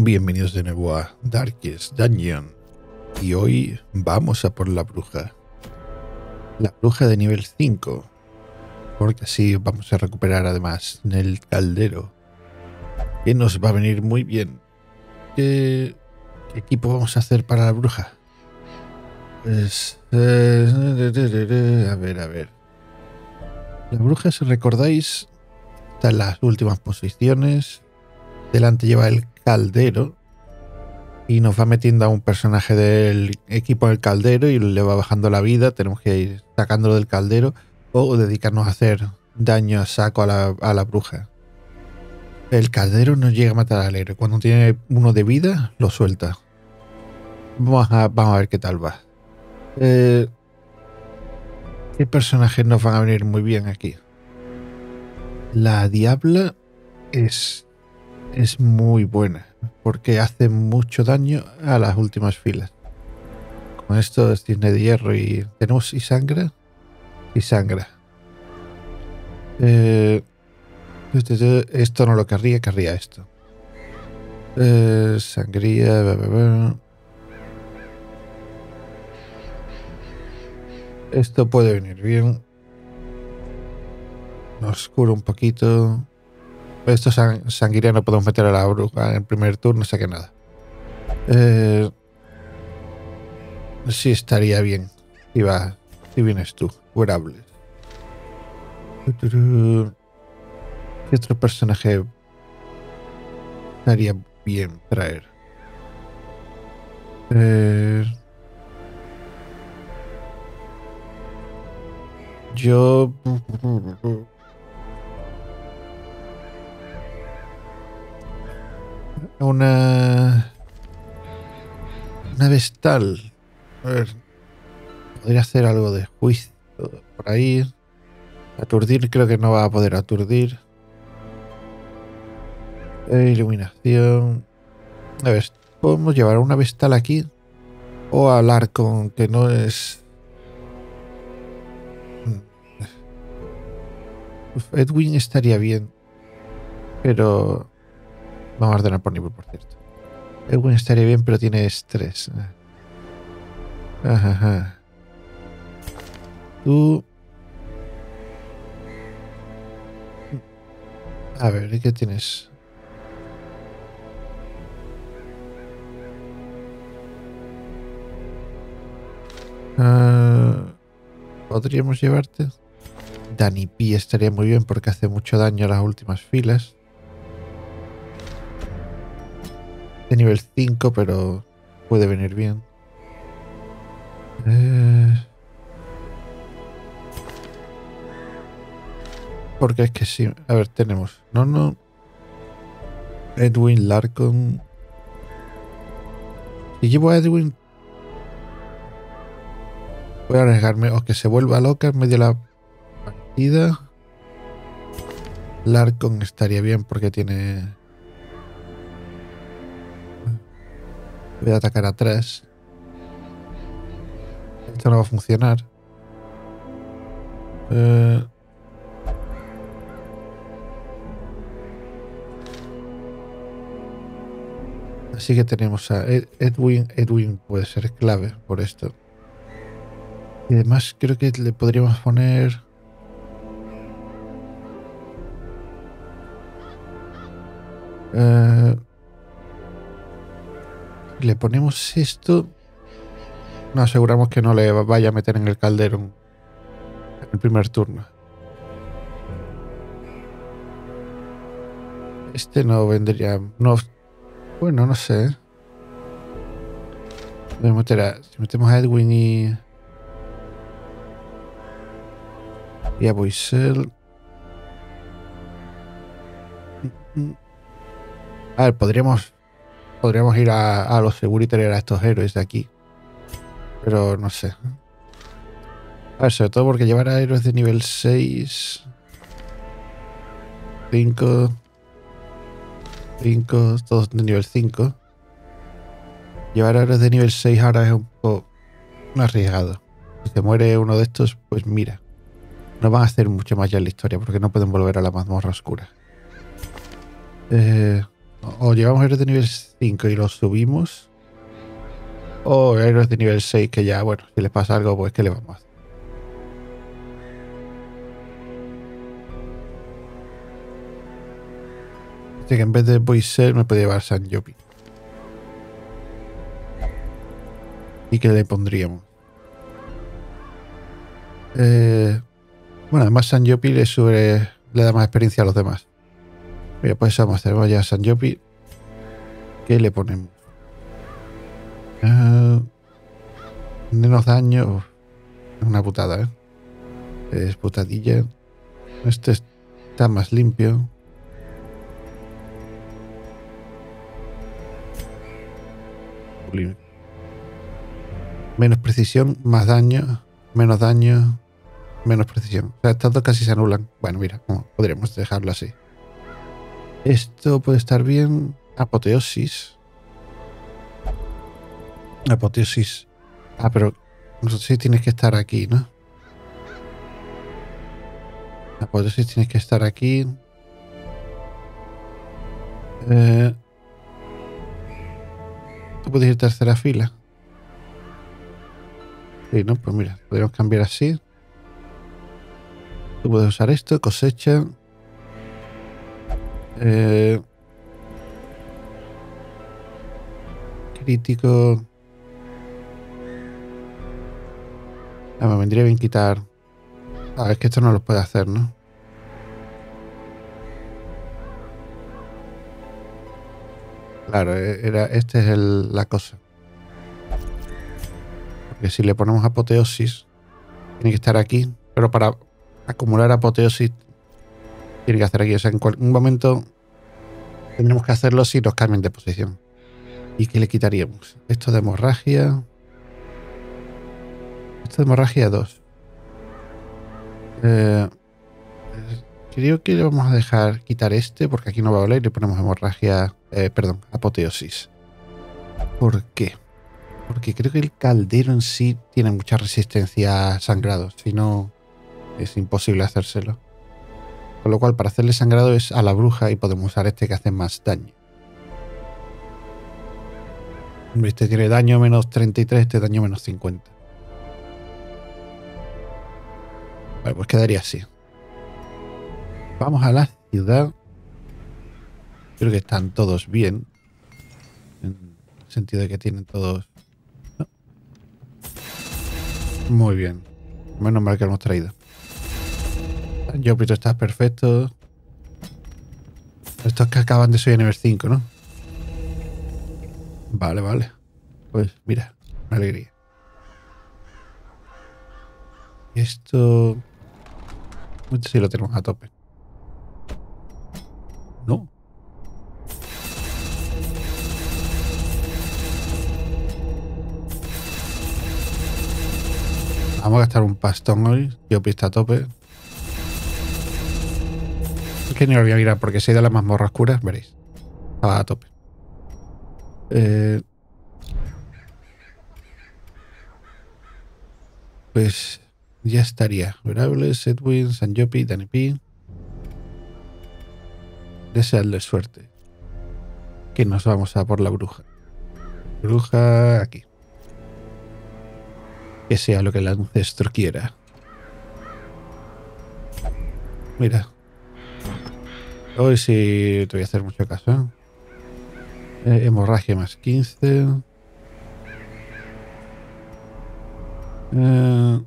Bienvenidos de nuevo a Darkest Dungeon. Y hoy vamos a por la bruja. La bruja de nivel 5. Porque así vamos a recuperar además el caldero. Que nos va a venir muy bien. ¿Qué, qué equipo vamos a hacer para la bruja? Pues... eh, a ver, a ver. La bruja, si recordáis, está en las últimas posiciones. Delante lleva el caldero. Y nos va metiendo a un personaje del equipo del caldero y le va bajando la vida. Tenemos que ir sacándolo del caldero o dedicarnos a hacer daño a saco a la, a la bruja. El caldero no llega a matar al héroe. Cuando tiene uno de vida, lo suelta. Vamos a, vamos a ver qué tal va. Eh, ¿Qué personajes nos van a venir muy bien aquí? La Diabla es, es muy buena porque hace mucho daño a las últimas filas. Con esto es cisne de hierro y tenemos y sangra y sangra. Eh, esto no lo querría, querría esto. Eh, sangría. Esto puede venir bien. Nos cura un poquito. Esto sang sanguínea no podemos meter a la bruja en el primer turno, o sea que nada. Eh, sí, estaría bien. Si, va, si vienes tú, curables. ¿Qué otro personaje estaría bien traer? Eh, yo... Una... Una vestal. A ver. Podría hacer algo de juicio por ahí. Aturdir creo que no va a poder aturdir. Eh, iluminación. A ver, podemos llevar una vestal aquí. O hablar con que no es. Uf, Edwin estaría bien. Pero. Vamos a ordenar por nivel, por cierto. Edwin estaría bien, pero tiene estrés. Ajá, ajá. Tú. A ver, ¿qué tienes? Ah, Podríamos llevarte. Danny P estaría muy bien porque hace mucho daño a las últimas filas. Nivel 5, pero puede venir bien. Eh, Porque es que sí. A ver, tenemos. No, no. Edwin Larcon. Si llevo a Edwin. Voy a arriesgarme. O que se vuelva loca en medio de la partida. Larcon estaría bien porque tiene. Voy a atacar a tres. Esto no va a funcionar. Eh, Así que tenemos a Ed- Edwin. Edwin puede ser clave por esto. Y además creo que le podríamos poner... Eh, le ponemos esto. Nos aseguramos que no le vaya a meter en el caldero en el primer turno. Este no vendría. No, bueno, no sé. Voy a meter a- si metemos a Edwin y. Y a Boisel. A ver, podríamos. Podríamos ir a, a los seguros y tener a estos héroes de aquí. Pero no sé. A ver, sobre todo porque llevar a héroes de nivel 6. 5. 5, todos de nivel 5. Llevar héroes de nivel 6 ahora es un poco arriesgado. Si se muere uno de estos, pues mira. No van a hacer mucho más ya en la historia porque no pueden volver a la mazmorra oscura. Eh, O llevamos héroes de nivel 5 y los subimos. O héroes de nivel 6 que ya, bueno, si les pasa algo, pues ¿qué le vamos a hacer? Así que en vez de Boiser me puede llevar San Jopi. ¿Y qué le pondríamos? Eh, bueno, además San sube, le da más experiencia a los demás. Mira, pues vamos a hacer, vaya San Jopi. ¿Qué le ponemos? Uh, menos daño. Una putada, ¿eh? Es putadilla. Este está más limpio. Menos precisión, más daño. Menos daño, menos precisión. O sea, estas dos casi se anulan. Bueno, mira, podríamos dejarlo así. Esto puede estar bien. Apoteosis. Apoteosis. Ah, pero sí tienes que estar aquí, ¿no? Apoteosis tienes que estar aquí. Eh, Tú puedes ir tercera fila. Sí, ¿no? Pues mira, podemos cambiar así. Tú puedes usar esto, cosecha. Eh, crítico. Ah, me vendría bien quitar. Ah, es que esto no lo puede hacer, ¿no? Claro, e-, era, esta es la cosa. Porque si le ponemos apoteosis, tiene que estar aquí. Pero para acumular apoteosis, tiene que hacer aquí. O sea, en un momento tendremos que hacerlo si nos cambian de posición. ¿Y qué le quitaríamos? Esto de hemorragia. Esto de hemorragia 2. Eh, creo que le vamos a dejar quitar este porque aquí no va a valer y le ponemos hemorragia, eh, perdón, apoteosis. ¿Por qué? Porque creo que el caldero en sí tiene mucha resistencia a sangrado, si no es imposible hacérselo. Con lo cual, para hacerle sangrado es a la bruja y podemos usar este que hace más daño. Este tiene daño menos 33, este daño menos 50. Vale, pues quedaría así. Vamos a la ciudad. Creo que están todos bien. En el sentido de que tienen todos... Muy bien. Menos mal que hemos traído. Jupiter está perfecto. Estos que acaban de subir a nivel 5, ¿no? Vale, vale. Pues mira, una alegría. Esto... Esto sí lo tenemos a tope. No. Vamos a gastar un pastón hoy. Yo pista a tope. Que ni lo voy a mirar porque si he de las mazmorras oscuras, veréis. Estaba a tope. Eh, pues ya estaría. Durables, Edwin, Sanjopi, Danny P desearle suerte. Que nos vamos a por la bruja. Bruja aquí. Que sea lo que el ancestro quiera. Mira. Hoy sí te voy a hacer mucho caso. Eh, hemorragia más 15. Eh,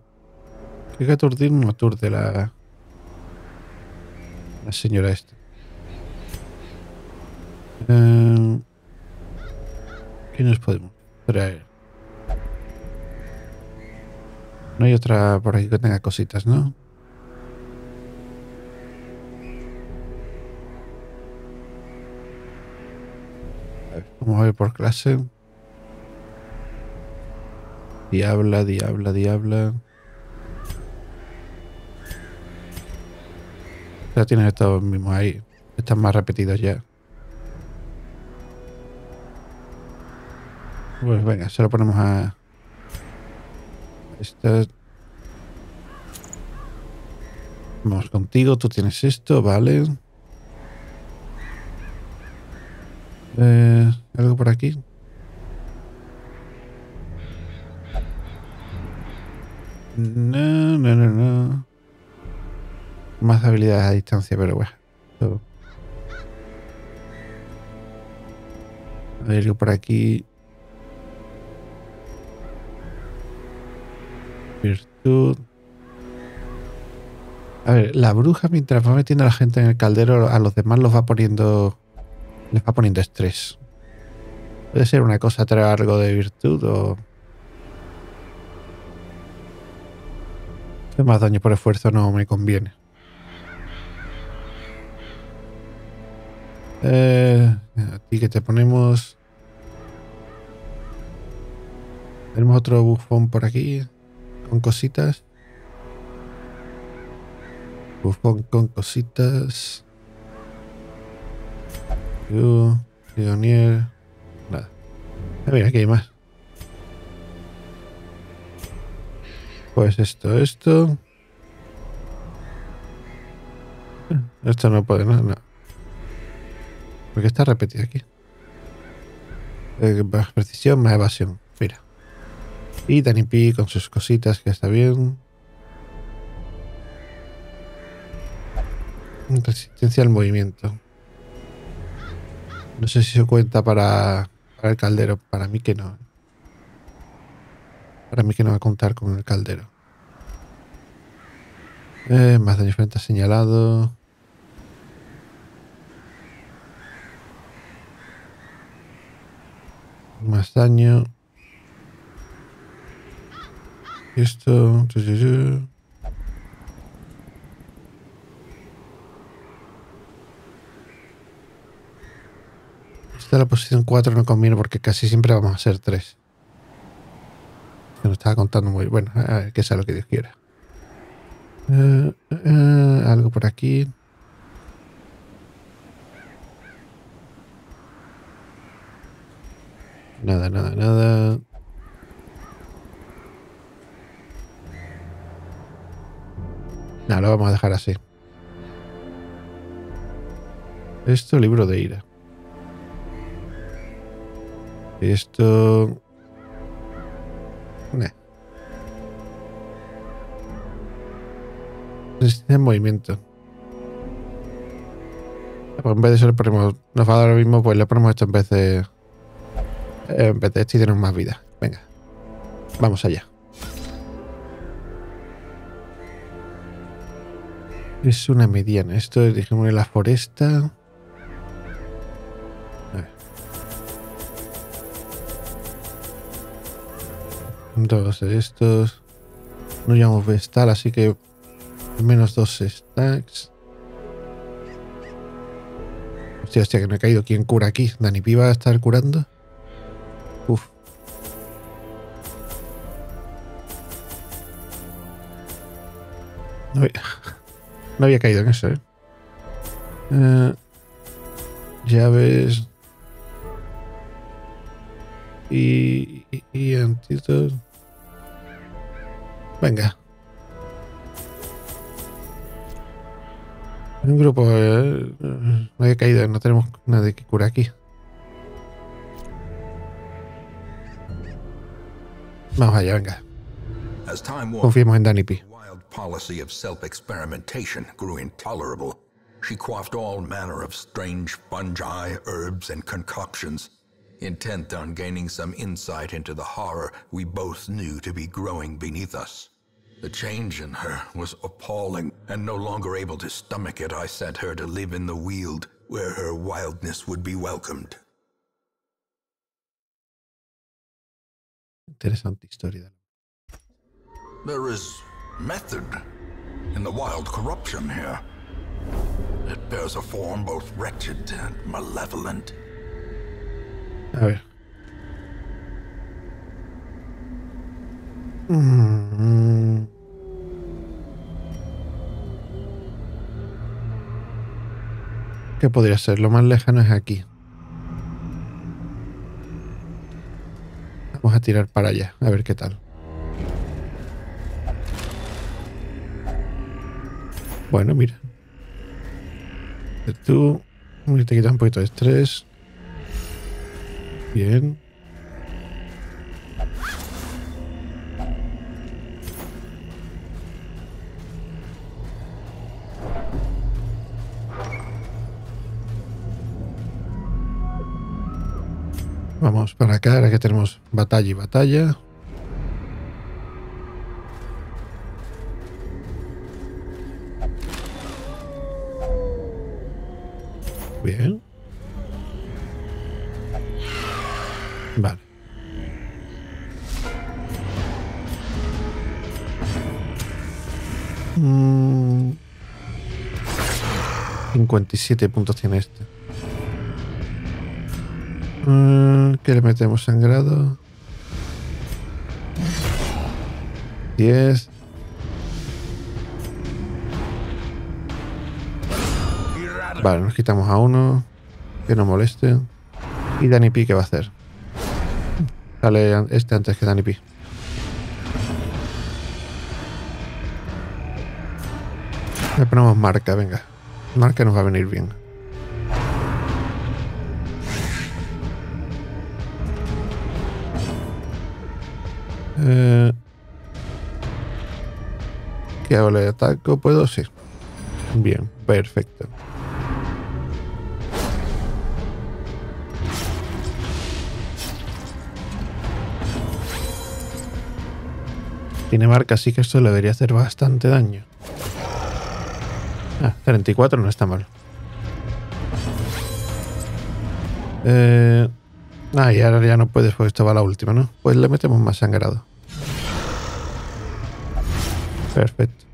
que aturdir no aturde la, la señora esta. Eh, ¿Qué nos podemos traer? No hay otra por aquí que tenga cositas, ¿no? Vamos a ver por clase. Diabla, diabla, diabla. Ya tienes estos mismos ahí. Están más repetidos ya. Pues venga, se lo ponemos a... Esta... Vamos contigo, tú tienes esto, vale. Eh, ¿Algo por aquí? No, no, no, no. Más habilidades a distancia, pero bueno. A ver, algo por aquí. Virtud. A ver, la bruja mientras va metiendo a la gente en el caldero, a los demás los va poniendo. Les va poniendo estrés. Puede ser una cosa traer algo de virtud o. Más daño por esfuerzo no me conviene. Eh, aquí que te ponemos. Tenemos otro bufón por aquí con cositas. Bufón con cositas. Leonier. Nada. A ver, aquí hay más. Pues esto, esto. Esto no puede, no, no. Porque está repetido aquí. Eh, más precisión, más evasión. Mira. Y Danny P con sus cositas que está bien. Resistencia al movimiento. No sé si se cuenta para, el caldero. Para mí que no. Para mí que no va a contar con el caldero. Eh, más daño frente señalado. Más daño. Esto. La posición 4 no conviene porque casi siempre vamos a ser 3. Se nos estaba contando muy bueno. A ver, que sea lo que Dios quiera. Eh, eh, algo por aquí. Nada, nada, nada. Nada, lo vamos a dejar así. Esto, libro de ira. Esto... Nah. Resistencia en movimiento. Pues en vez de eso le ponemos... Nos va a dar lo mismo, pues le ponemos esto en vez de... En vez de esto y tenemos más vida. Venga. Vamos allá. Es una mediana. Esto es, dijimos, en la foresta. Dos de estos. No llamamos Vestal, así que menos dos stacks. Hostia, hostia, que no he caído. ¿Quién cura aquí? ¿Dani Pi va a estar curando? Uf. No había, no había caído en eso, ¿eh? eh llaves. Y, y, y antídotos. Venga. Un grupo eh, no había caído, no tenemos nadie que cura aquí. Vamos allá, venga. Confiemos en Danny P. Policy of self-experimentation grew intolerable. She quaffed all manner of strange fungi, herbs, and concoctions, intent on gaining some insight into the horror we both knew to be growing beneath us. The change in her was appalling, and no longer able to stomach it, I sent her to live in the Weald, where her wildness would be welcomed. Interesante historia. There is method in the wild corruption here. It bears a form both wretched and malevolent. A ver. Mm. ¿Qué podría ser? Lo más lejano es aquí. Vamos a tirar para allá, a ver qué tal. Bueno, mira. Tú te quitas un poquito de estrés. Bien. Vamos para acá, ahora que tenemos batalla y batalla. 57 puntos tiene este. Mm, ¿Qué le metemos sangrado? 10. Vale, nos quitamos a uno. Que no moleste. ¿Y Danny P qué va a hacer? Sale este antes que Danny P. Le ponemos marca, venga. Marca nos va a venir bien. Eh, ¿Qué hago? ¿Le ataco? ¿Puedo? Sí. Bien, perfecto. Tiene marca, así que esto le debería hacer bastante daño. Ah, 34 no está mal. Eh, ah, y ahora ya no puedes porque esto va la última, ¿no? Pues le metemos más sangrado. Perfecto.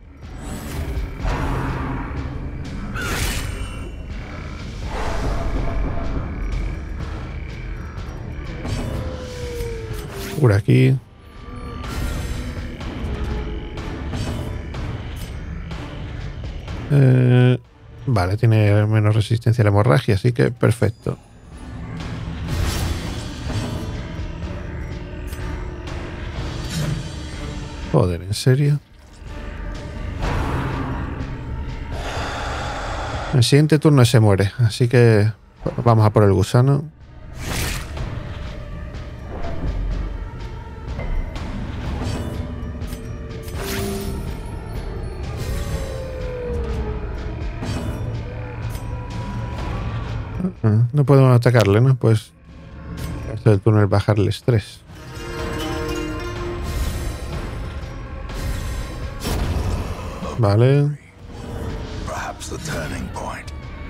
Por aquí. Eh, vale, tiene menos resistencia a la hemorragia, así que perfecto. Joder, ¿en serio? El siguiente turno se muere, así que vamos a por el gusano. Podemos atacarle, ¿no? Pues esto del turno es bajarle estrés. Vale.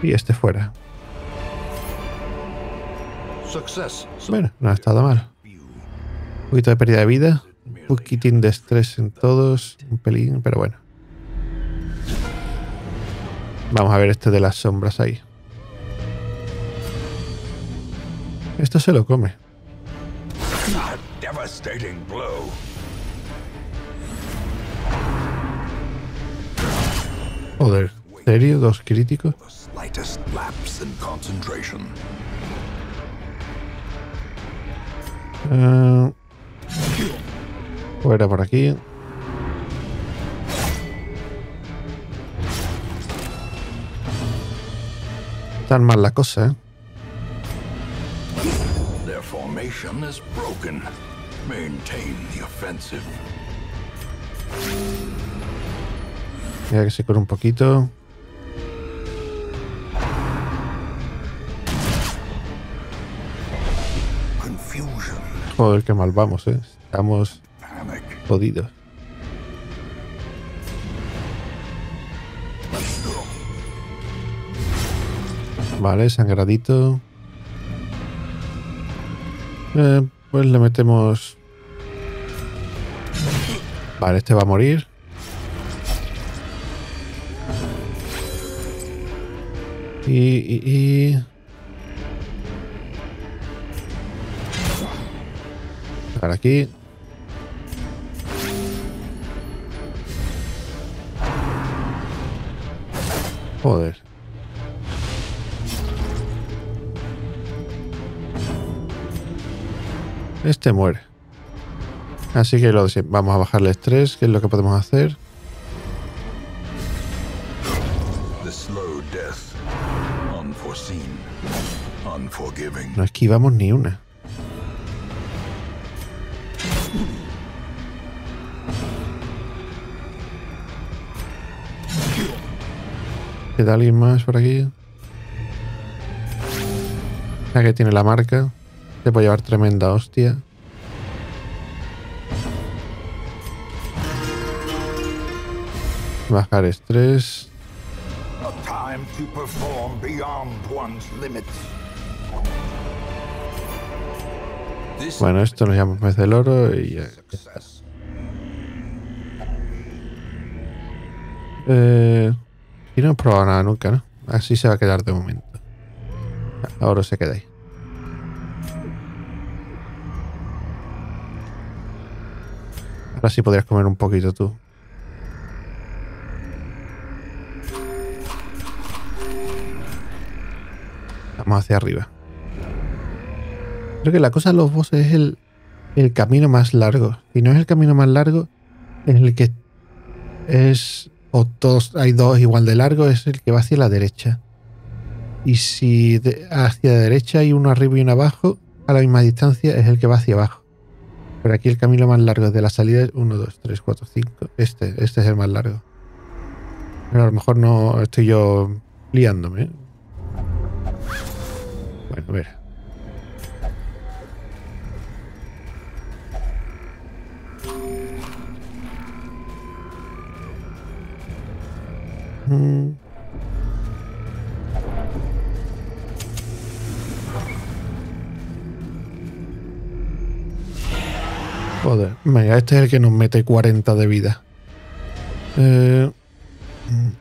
Y este fuera. Bueno, no ha estado mal. Un poquito de pérdida de vida. Un poquitín de estrés en todos. Un pelín, pero bueno. Vamos a ver este de las sombras ahí. Esto se lo come. Joder, ¿serio? ¿Dos críticos? Uh, fuera por aquí. Tan mal la cosa, ¿eh? Formation is broken. Maintain the offensive. Mira que se cura un poquito. Joder, qué mal vamos, eh. Estamos jodidos. Vale, sangradito. Eh, pues le metemos... Vale, este va a morir. Y, y, aquí. Joder. Este muere. Así que lo vamos a bajarle estrés, que es lo que podemos hacer. No esquivamos ni una. ¿Queda alguien más por aquí? La que tiene la marca. Se puede llevar tremenda hostia. Bajar estrés. Bueno, esto lo llamamos mes del oro y ya. Eh, y no he probado nada nunca, ¿no? Así se va a quedar de momento. Ahora se queda ahí. Ahora sí podrías comer un poquito tú. Vamos hacia arriba. Creo que la cosa de los bosses es el, el camino más largo. Si no es el camino más largo, es el que es. O todos hay dos igual de largo, es el que va hacia la derecha. Y si hacia la derecha hay uno arriba y uno abajo, a la misma distancia es el que va hacia abajo. Pero aquí el camino más largo de la salida es 1, 2, 3, 4, 5. Este, este es el más largo. Pero a lo mejor no estoy yo liándome. Bueno, a ver. Mm. Este es el que nos mete 40 de vida. Eh,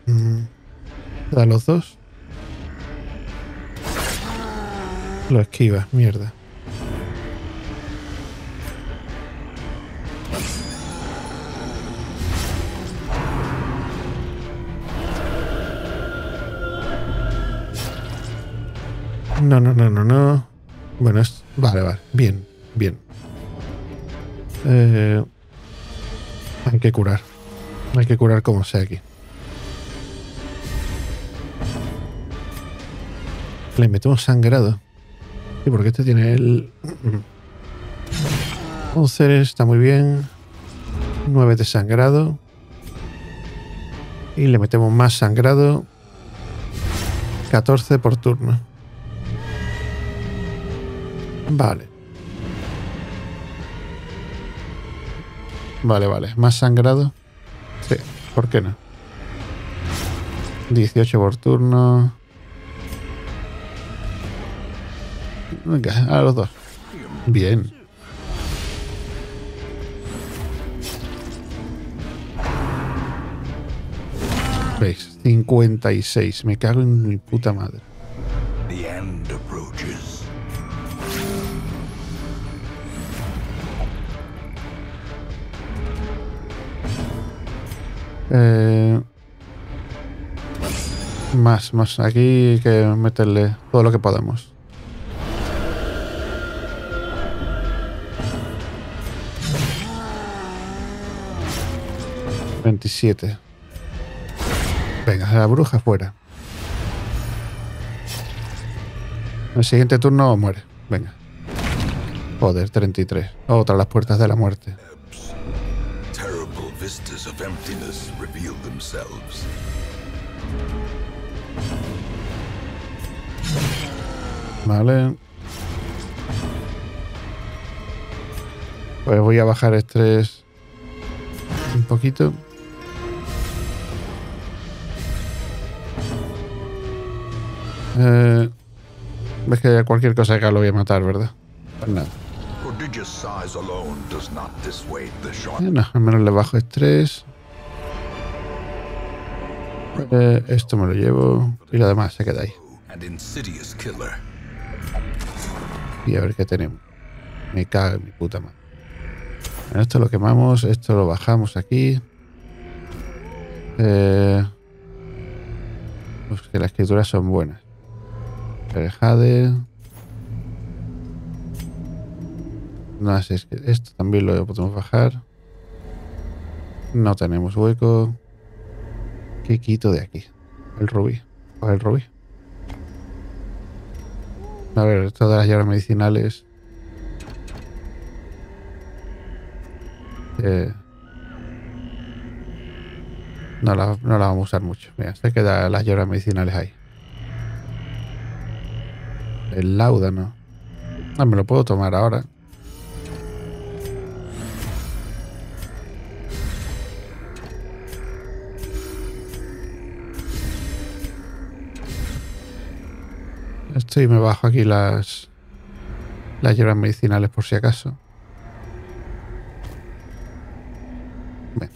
mm, mm. ¿Da los dos? Lo esquiva, mierda. No, no, no, no, no. Bueno, es... Vale, vale. Bien, bien. Eh, hay que curar. Hay que curar como sea aquí. Le metemos sangrado. Sí, porque este tiene el... 11 está muy bien. 9 de sangrado. Y le metemos más sangrado. 14 por turno. Vale. Vale, vale. ¿Más sangrado? Sí, ¿por qué no? 18 por turno. Venga, a los dos. Bien. ¿Veis? 56. Me cago en mi puta madre. Eh, más, más. Aquí hay que meterle todo lo que podamos. Veintisiete. Venga, la bruja fuera. El siguiente turno muere. Venga. Joder, 33. Otra las puertas de la muerte. Of emptiness revealed themselves. Vale. Pues voy a bajar estrés un poquito. Eh, ves que cualquier cosa que lo voy a matar, ¿verdad? Pues nada. Bueno, al menos le bajo estrés. Eh, esto me lo llevo. Y lo demás se queda ahí. Y a ver qué tenemos. Me cago en mi puta madre. esto lo quemamos. Esto lo bajamos aquí. Eh, pues que las escrituras son buenas. El No sé, es que esto también lo podemos bajar. No tenemos hueco. ¿Qué quito de aquí? El rubí. El rubí. A ver, todas las llaves medicinales. Eh, No la, no vamos a usar mucho. Mira, se quedan las hierbas medicinales ahí. El láudano. No, me lo puedo tomar ahora. Y me bajo aquí las las hierbas medicinales por si acaso.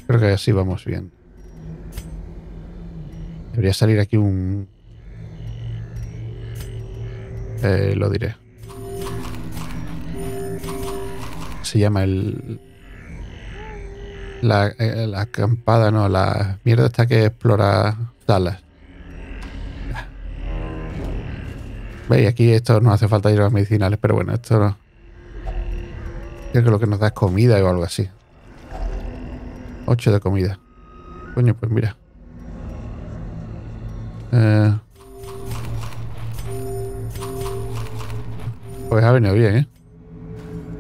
Creo que así vamos bien. Debería salir aquí un... Eh, lo diré. Se llama el... La, eh, la acampada, no, la mierda esta que explora salas. Veis, aquí esto no hace falta ir a medicinales, pero bueno, esto no. Creo que lo que nos da es comida o algo así. 8 de comida. Coño, pues mira. Eh, pues ha venido bien, ¿eh?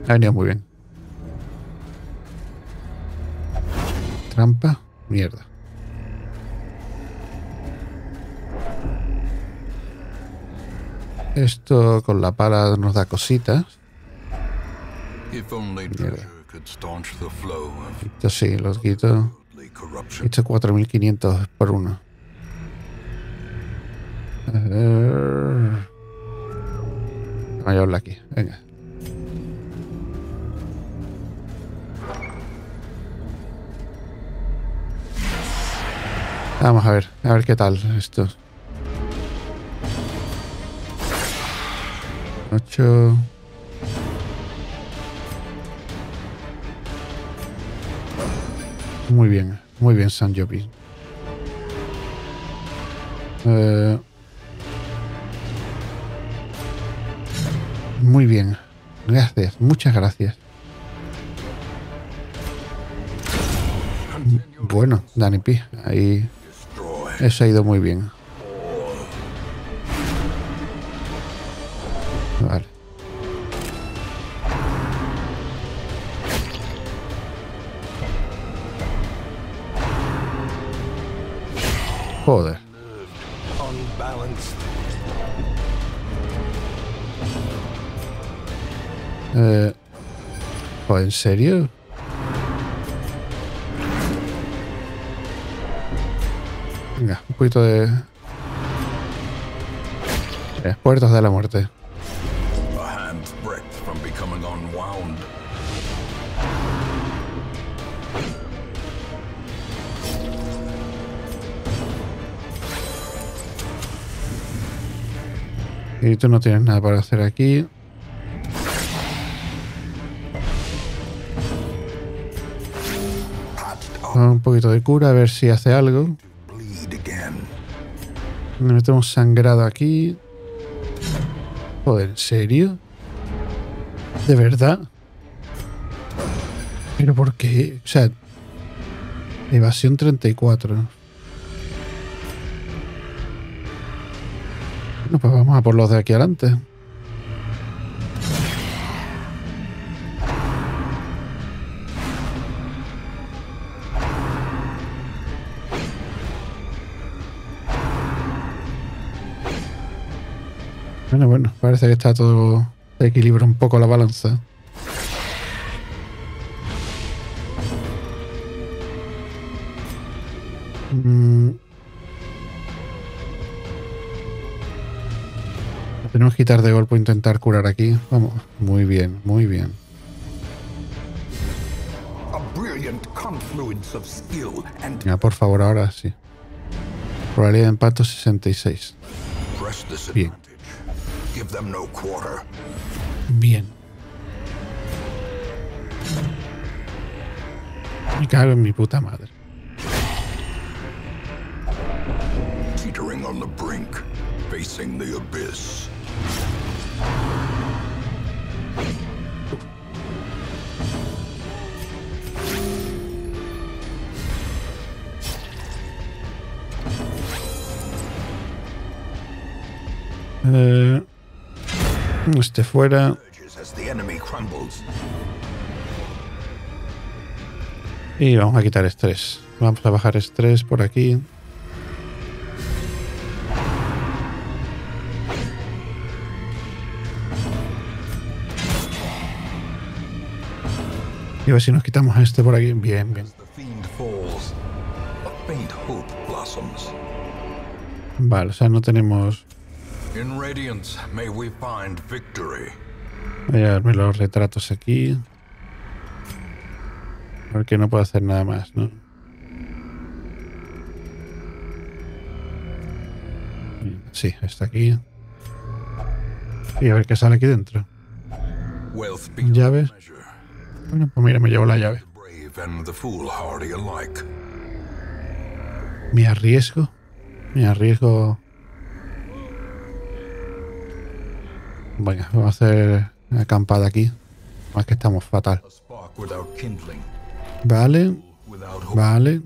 Ha venido muy bien. Trampa. Mierda. Esto con la pala nos da cositas. Esto sí, los quito. Esto 4500 por uno. A ver. A aquí. Venga. Vamos a ver, a ver qué tal esto. 8. Muy bien, muy bien, San Jovi. Eh, muy bien. Gracias, muchas gracias. Bueno, Dani P, ahí eso ha ido muy bien. ¿En serio? Venga, un poquito de... Eh, puertas de la muerte. Y tú no tienes nada para hacer aquí. Un poquito de cura, a ver si hace algo. Metemos sangrado aquí. Joder, ¿en serio? ¿De verdad? ¿Pero por qué? O sea, evasión 34. Bueno, pues vamos a por los de aquí adelante. Bueno, bueno, parece que está todo equilibra un poco la balanza. Mm. Tenemos que quitar de golpe e intentar curar aquí. Vamos, muy bien, muy bien. Por favor, ahora sí. Probabilidad de empato 66. Bien. Bien. Me cago en mi puta madre. Teetering on the brink, facing the abyss. Este fuera. Y vamos a quitar estrés. Vamos a bajar estrés por aquí. Y a ver si nos quitamos a este por aquí. Bien, bien. Vale, o sea, no tenemos... In radiance, may we find victory. Voy a darme los retratos aquí. Porque no puedo hacer nada más, ¿no? Sí, está aquí. Y a ver qué sale aquí dentro. Llaves. Bueno, pues mira, me llevo la llave. Me arriesgo. Me arriesgo. Venga, vamos a hacer una acampada aquí. Más que estamos fatal. Vale, vale.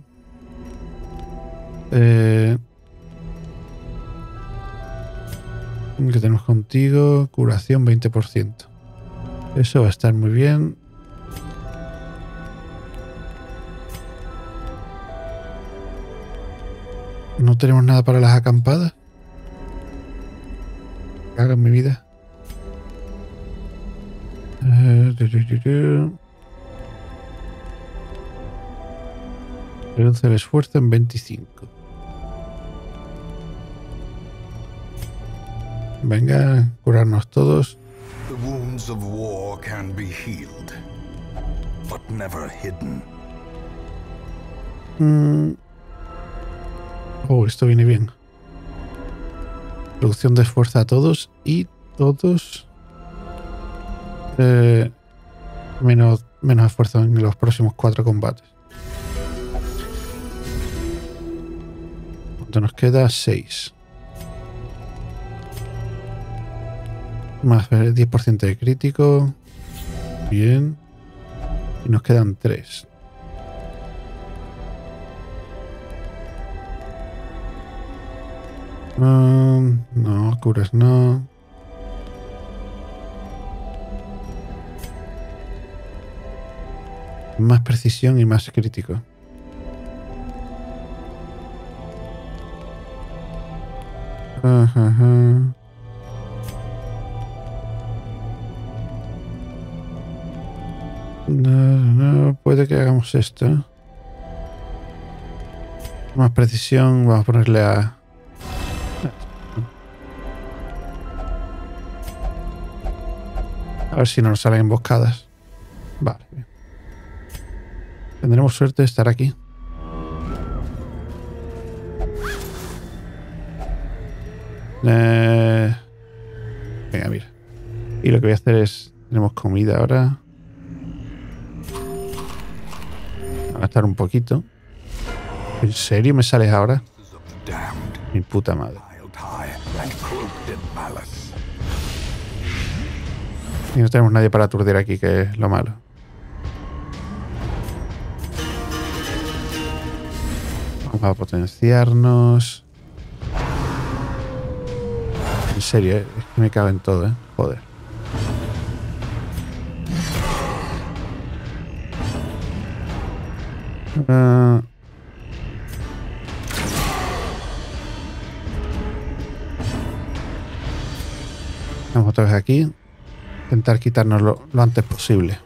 Eh, ¿Qué tenemos contigo? Curación 20%. Eso va a estar muy bien. No tenemos nada para las acampadas. Cago mi vida. Reduce el esfuerzo en 25. Venga, curarnos todos. The wounds of war can be healed, but never hidden. Mm. Oh, esto viene bien. Reducción de esfuerzo a todos y todos. Eh, menos, menos esfuerzo en los próximos cuatro combates. ¿Cuánto nos queda? 6. Más eh, 10% de crítico. Bien. Y nos quedan 3. no, curas no. Más precisión y más crítico. Ajá, no, puede que hagamos esto. Más precisión, vamos a ponerle a... A ver si no nos salen emboscadas. Tendremos suerte de estar aquí. Eh, Venga, mira. Y lo que voy a hacer es... Tenemos comida ahora. A gastar un poquito. ¿En serio me sales ahora? Mi puta madre. Y no tenemos nadie para aturdir aquí, que es lo malo. Vamos a potenciarnos. En serio, eh, es que me cago en todo, ¿eh? Joder. Ah. Vamos otra vez aquí. Intentar quitárnoslo lo antes posible.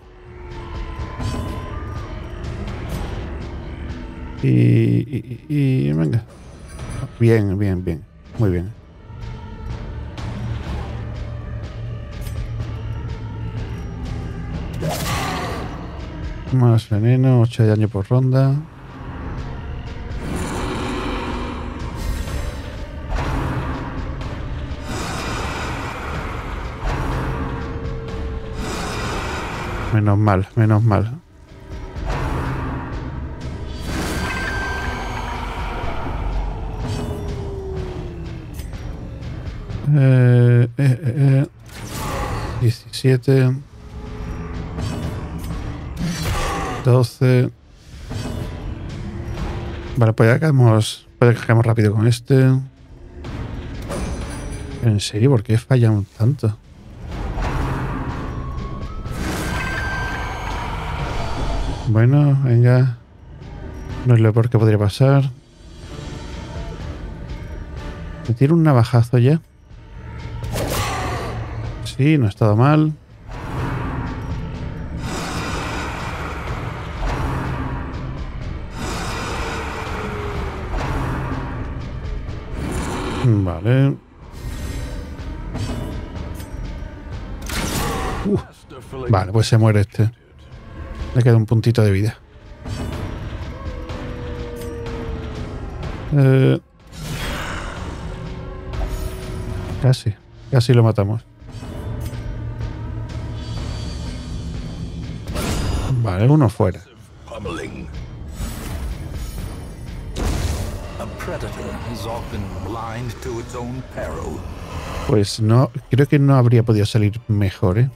Y, venga. Bien, bien, bien. Muy bien. Más veneno, 8 de daño por ronda. Menos mal, menos mal. Eh, eh, eh, eh. 17 12 Vale, pues ya caemos Puede que caemos rápido con este ¿En serio? ¿Por qué fallan tanto? Bueno, venga No es lo peor que podría pasar. ¿Me tiro un navajazo ya? Sí, no ha estado mal. Vale. Vale, pues se muere este. Le queda un puntito de vida. Eh, casi, casi lo matamos. Vale, uno fuera. Pues no, creo que no habría podido salir mejor, ¿eh?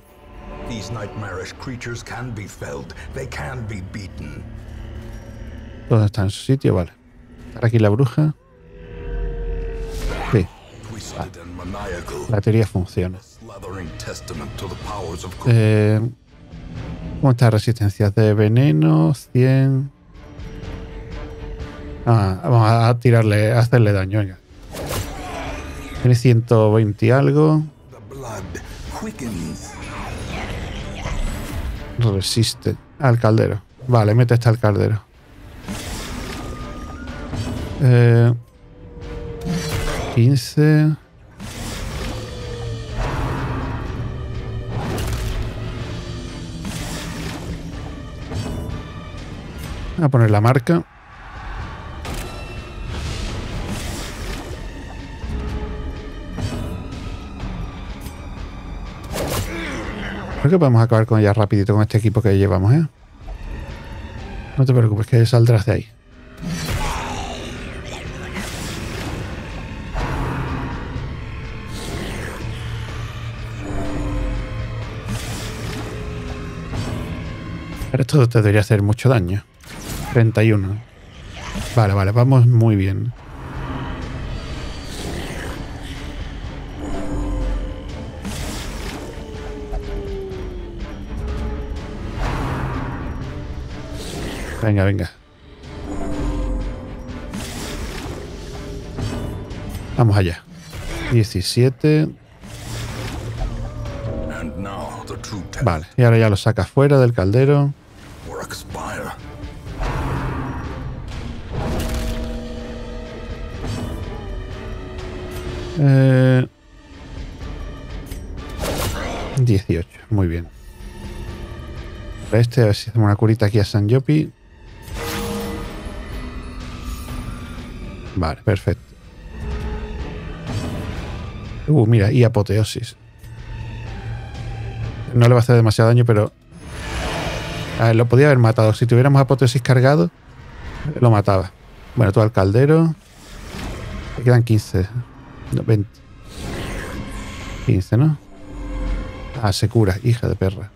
These nightmarish creatures can be felled. They can be beaten. ¿Dónde está en su sitio? Vale. ¿Estará aquí la bruja? Sí, maniacal. la teoría funciona. Eh, ¿Cómo está resistencia de veneno? 100. Ah, vamos a tirarle, a hacerle daño, venga. Tiene 120 y algo. Resiste al caldero. Vale, mete este al caldero. Eh, 15. A poner la marca. Creo que podemos acabar con ella rapidito con este equipo que llevamos, ¿eh? No te preocupes, que saldrás de ahí. Pero esto te debería hacer mucho daño. 31. Vale, vale, vamos muy bien. Venga, venga. Vamos allá. 17. And now the true test Vale, y ahora ya lo sacas fuera del caldero. Eh, 18, muy bien. Este, a ver si hacemos una curita aquí a San Yopi. Vale, perfecto. Uh, mira, y apoteosis. No le va a hacer demasiado daño, pero. A ver, lo podía haber matado. Si tuviéramos apoteosis cargado, lo mataba. Bueno, todo al caldero. Me quedan 15. No, 20. 15, ¿no? Ah, se cura, hija de perra.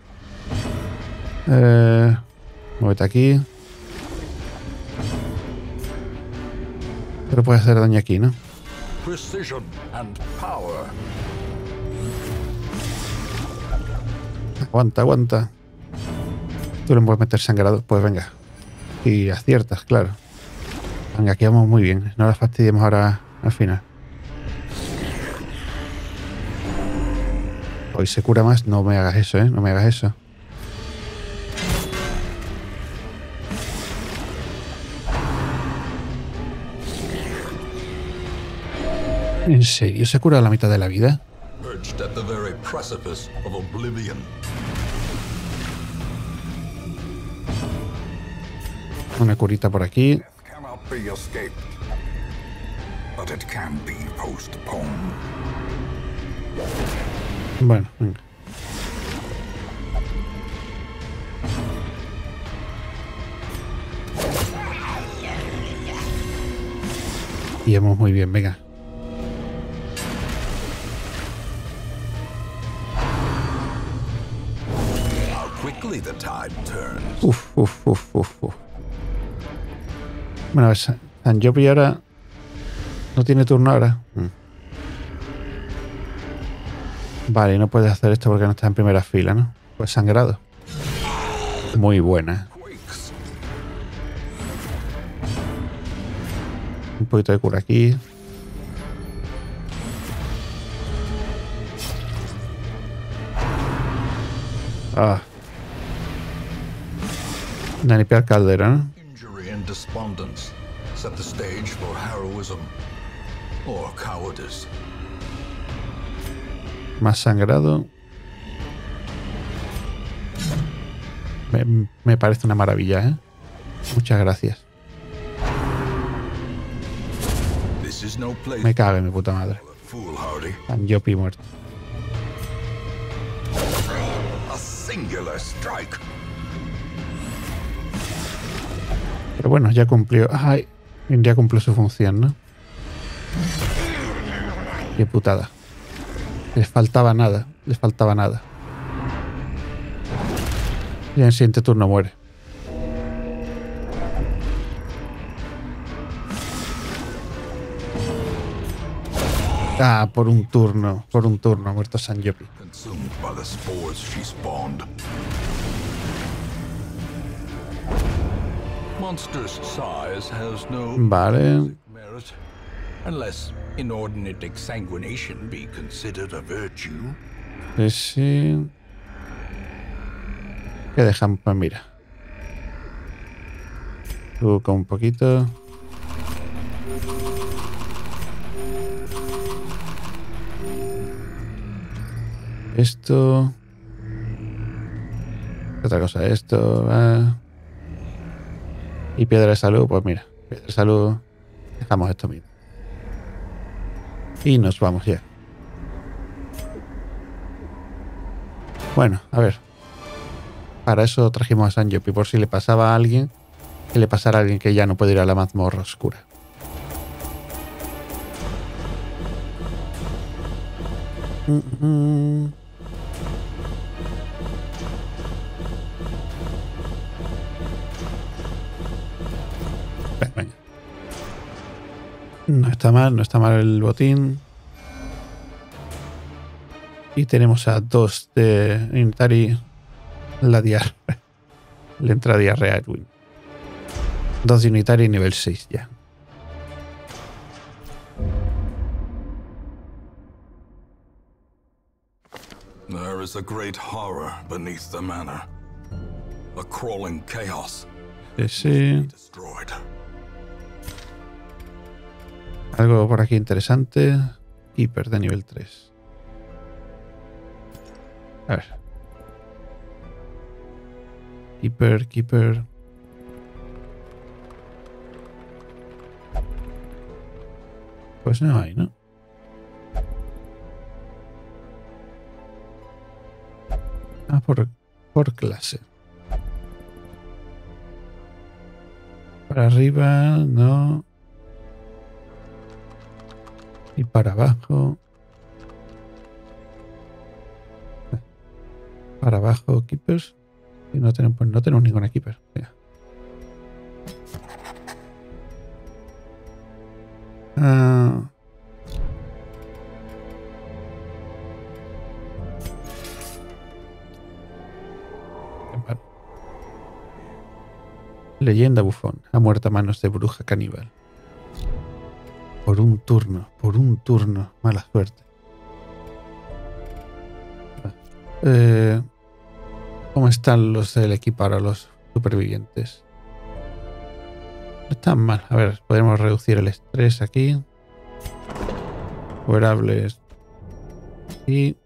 Eh, muévete aquí. Pero puede hacer daño aquí, ¿no? Precision and power. Aguanta, aguanta. Tú le puedes meter sangrado. Pues venga. Y aciertas, claro. Venga, aquí vamos muy bien. No la fastidiemos ahora al final. Hoy se cura más. No me hagas eso, ¿eh? No me hagas eso. ¿En serio se cura la mitad de la vida? Una curita por aquí. But it can be postponed. Bueno, venga. Y vamos muy bien, venga. How quickly the tide turns. Uf, uf, uf, uf, uf. Bueno, a ver, San San Jopi ahora no tiene turno ahora. Mm. Vale, no puedes hacer esto porque no está en primera fila, ¿no? Pues sangrado. Muy buena. Un poquito de cura aquí. Ah. Nanipear caldera, ¿no? Injury and despondence set the stage for heroism or cowardice. Más sangrado. Me, me parece una maravilla, ¿eh? Muchas gracias. Me cago en mi puta madre. Tan Yopi muerto. Pero bueno, ya cumplió. Ay, ya cumplió su función, ¿no? Qué putada. Les faltaba nada. Les faltaba nada. Y en el siguiente turno muere. Ah, por un turno. Por un turno ha muerto San Yopi. consumed by the spores she spawned. Monstrous size has no Vale. Unless inordinate exsanguination be considered a virtue. Sí, sí. ¿Qué dejamos? Pues mira. Con un poquito. Esto. ¿Qué Otra cosa, esto. ah. Y piedra de salud, pues mira. Piedra de salud. Dejamos esto mismo. Y nos vamos ya. Bueno, a ver. Para eso trajimos a San Yopi, por si le pasaba a alguien, que le pasara a alguien que ya no puede ir a la mazmorra oscura. Mm, mm. No está mal, no está mal el botín. Y tenemos a dos de Unitary. La diarrea. Le entra diarrea a Edwin. Dos de Unitary nivel 6 ya. There is a great horror beneath the manor. A crawling chaos Sí, sí. destroyed. Algo por aquí interesante. Keeper de nivel 3. A ver. Keeper, Keeper. Pues no hay, ¿no? Ah, por, por clase. Para arriba, no. Y para abajo. Para abajo, keepers. Y no tenemos, pues no tenemos ninguna keeper. Mira. Ah. Leyenda bufón. Ha muerto a manos de bruja caníbal. Por un turno, por un turno. Mala suerte. Eh, ¿Cómo están los del equipo ahora, los supervivientes? No están mal. A ver, podemos reducir el estrés aquí. Wearables. Aquí.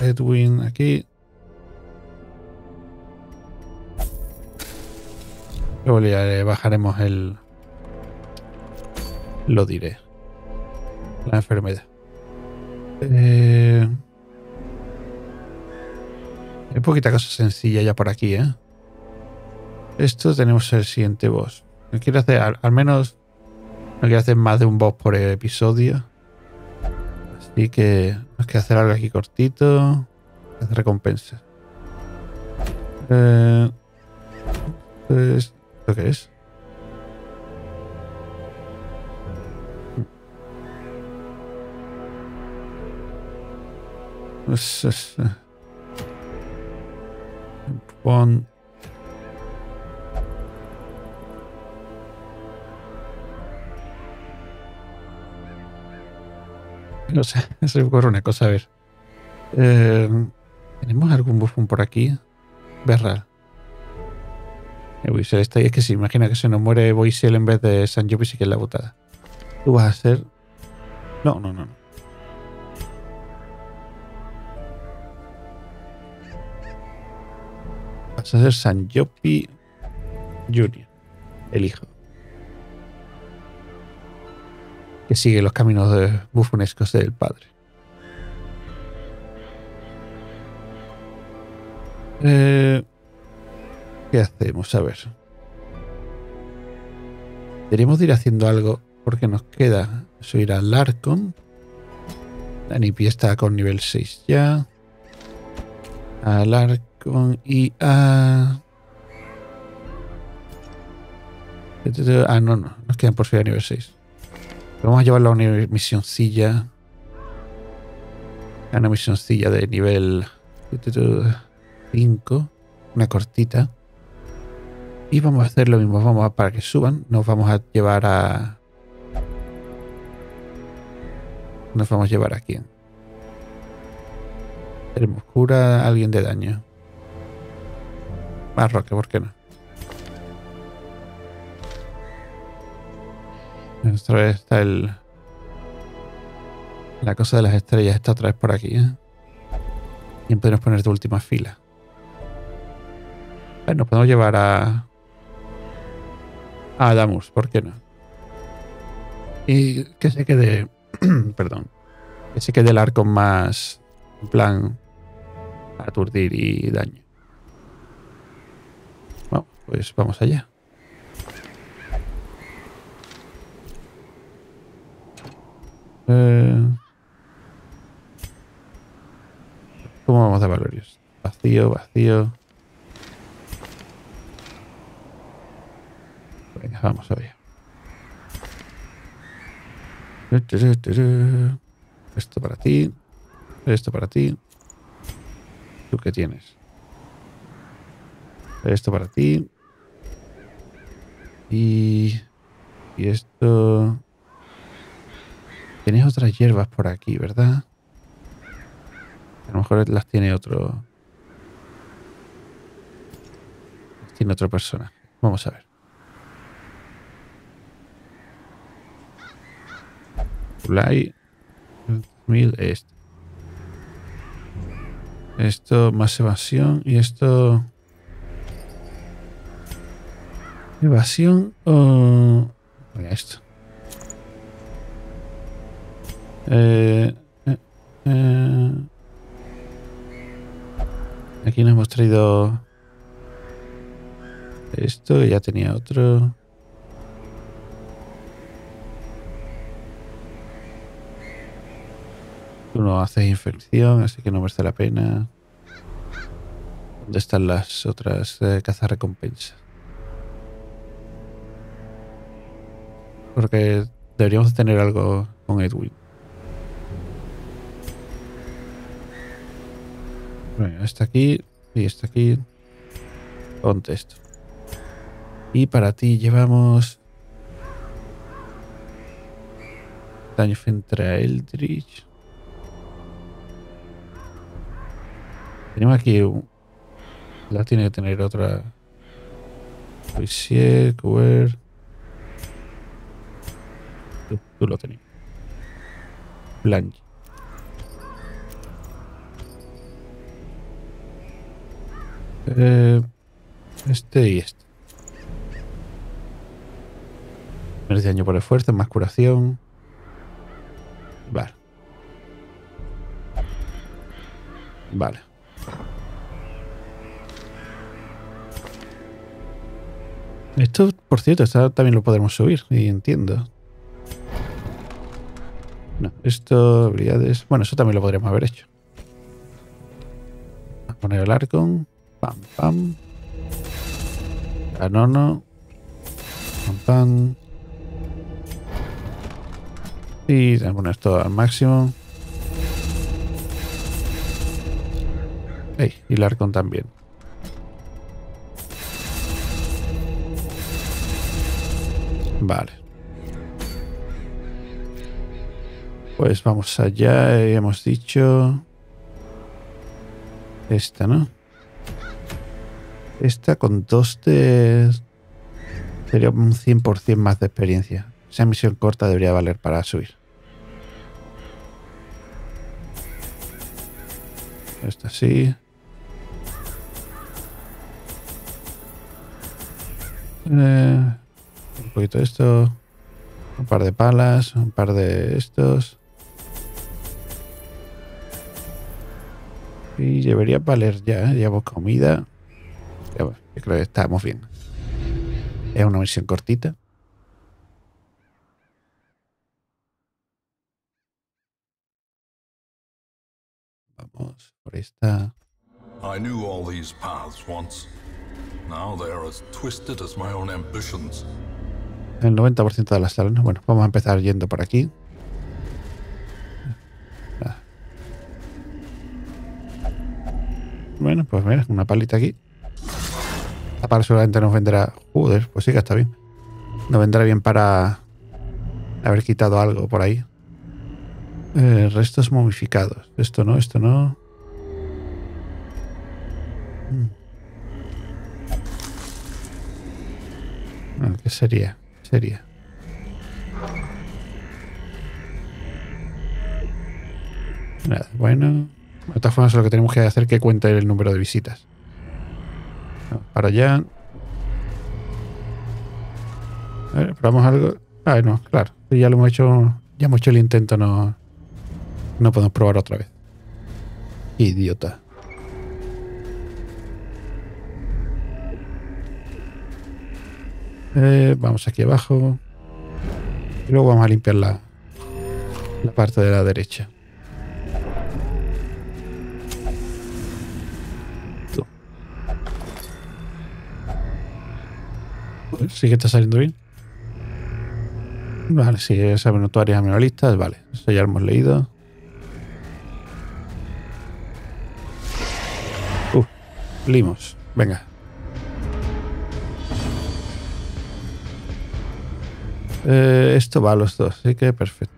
Edwin aquí. Luego le bajaremos el, lo diré. La enfermedad. Eh, hay poquita cosa sencilla ya por aquí, ¿eh? Esto tenemos el siguiente boss. No quiero hacer, al, menos, no quiero hacer más de un boss por episodio. Así que hay que hacer algo aquí cortito. Recompensa. Eh, pues, ¿Esto qué es? Eh. One. No sé, se me ocurre una cosa, a ver. Em, ¿Tenemos algún bufón por aquí? Berra. Boisel eh, está ahí. Es que se imagina que se nos muere Boisel en vez de San Jovis y que es la botada. Tú vas a ser... No, no, no. No. Vas a ser San Jopi Junior, el hijo. Que sigue los caminos de bufonescos del padre. Eh, ¿Qué hacemos? A ver. Deberíamos ir haciendo algo porque nos queda subir al Arcon. La Nipi está con nivel 6 ya. Al y a... Ah, no, no. Nos quedan por subir a nivel 6. Vamos a llevarlo a una misioncilla. Una misioncilla de nivel 5. Una cortita. Y vamos a hacer lo mismo. Vamos a, para que suban, nos vamos a llevar a. Nos vamos a llevar a quién. Tenemos cura a alguien de daño. Más roque, ¿por qué no? Otra vez está el. La cosa de las estrellas está otra vez por aquí. ¿eh? Y podemos poner de última fila. Bueno, podemos llevar a. A Adamus, ¿por qué no? Y que se quede. perdón. Que se quede el arco más. En plan. Aturdir y daño. Pues vamos allá. Eh, ¿Cómo vamos de valorios? Vacío, vacío. Venga, vamos a ver. Esto para ti. Esto para ti. ¿Tú qué tienes? Esto para ti. Y... Y esto... Tienes otras hierbas por aquí, ¿verdad? A lo mejor las tiene otro... tiene otra persona. Vamos a ver. Fly. Mil esto. Esto más evasión y esto... Evasión o... Mira esto. Eh, eh, eh. Aquí nos hemos traído esto, ya tenía otro. Tú no haces infección, así que no merece la pena. ¿Dónde están las otras eh, cazas recompensas? Porque deberíamos tener algo con Edwin. Bueno, está aquí y está aquí. Ponte esto. Y para ti llevamos daño frente a Eldritch. Tenemos aquí un... La tiene que tener otra. Poisier, Cover. Tú, tú lo tenías. Blanche. Eh, este y este. Menos daño por esfuerzo, más curación. Vale. Vale. Esto, por cierto, también lo podremos subir, y entiendo. No, esto, habilidades... Bueno, eso también lo podríamos haber hecho. A poner el arco. Pam, pam. Canono. Pam, pam. Y poner esto al máximo. Hey, y el arcón también. Vale. Pues vamos allá, hemos dicho... Esta, ¿no? Esta con dos de... Sería un 100% más de experiencia. Esa misión corta debería valer para subir. Esta sí. Eh, un poquito de esto. Un par de palas. Un par de estos. Y debería valer ya. Llevo comida. yo creo que estamos bien. Es una misión cortita. Vamos por esta. I knew all these paths once. Now they are as twisted as my own ambitions. El 90% de las salas. Bueno, vamos a empezar yendo por aquí. Bueno, pues mira, una palita aquí. La pala seguramente nos vendrá. Joder, pues sí que está bien. Nos vendrá bien para haber quitado algo por ahí. Eh, restos momificados. Esto no, esto no. Mm. Ah, ¿Qué sería? Sería. Nada, bueno. De todas formas, lo que tenemos que hacer es que cuente el número de visitas. Para allá. A ver, probamos algo. Ah, no, claro. Ya lo hemos hecho. Ya hemos hecho el intento, no. No podemos probar otra vez. Idiota. Vamos aquí abajo. Y luego vamos a limpiar la, la parte de la derecha. Sí que está saliendo bien. Vale, sí, esa tu área mineralista. Vale, eso ya lo hemos leído. Uh, limos. Venga. Eh, esto va a los dos, así que perfecto.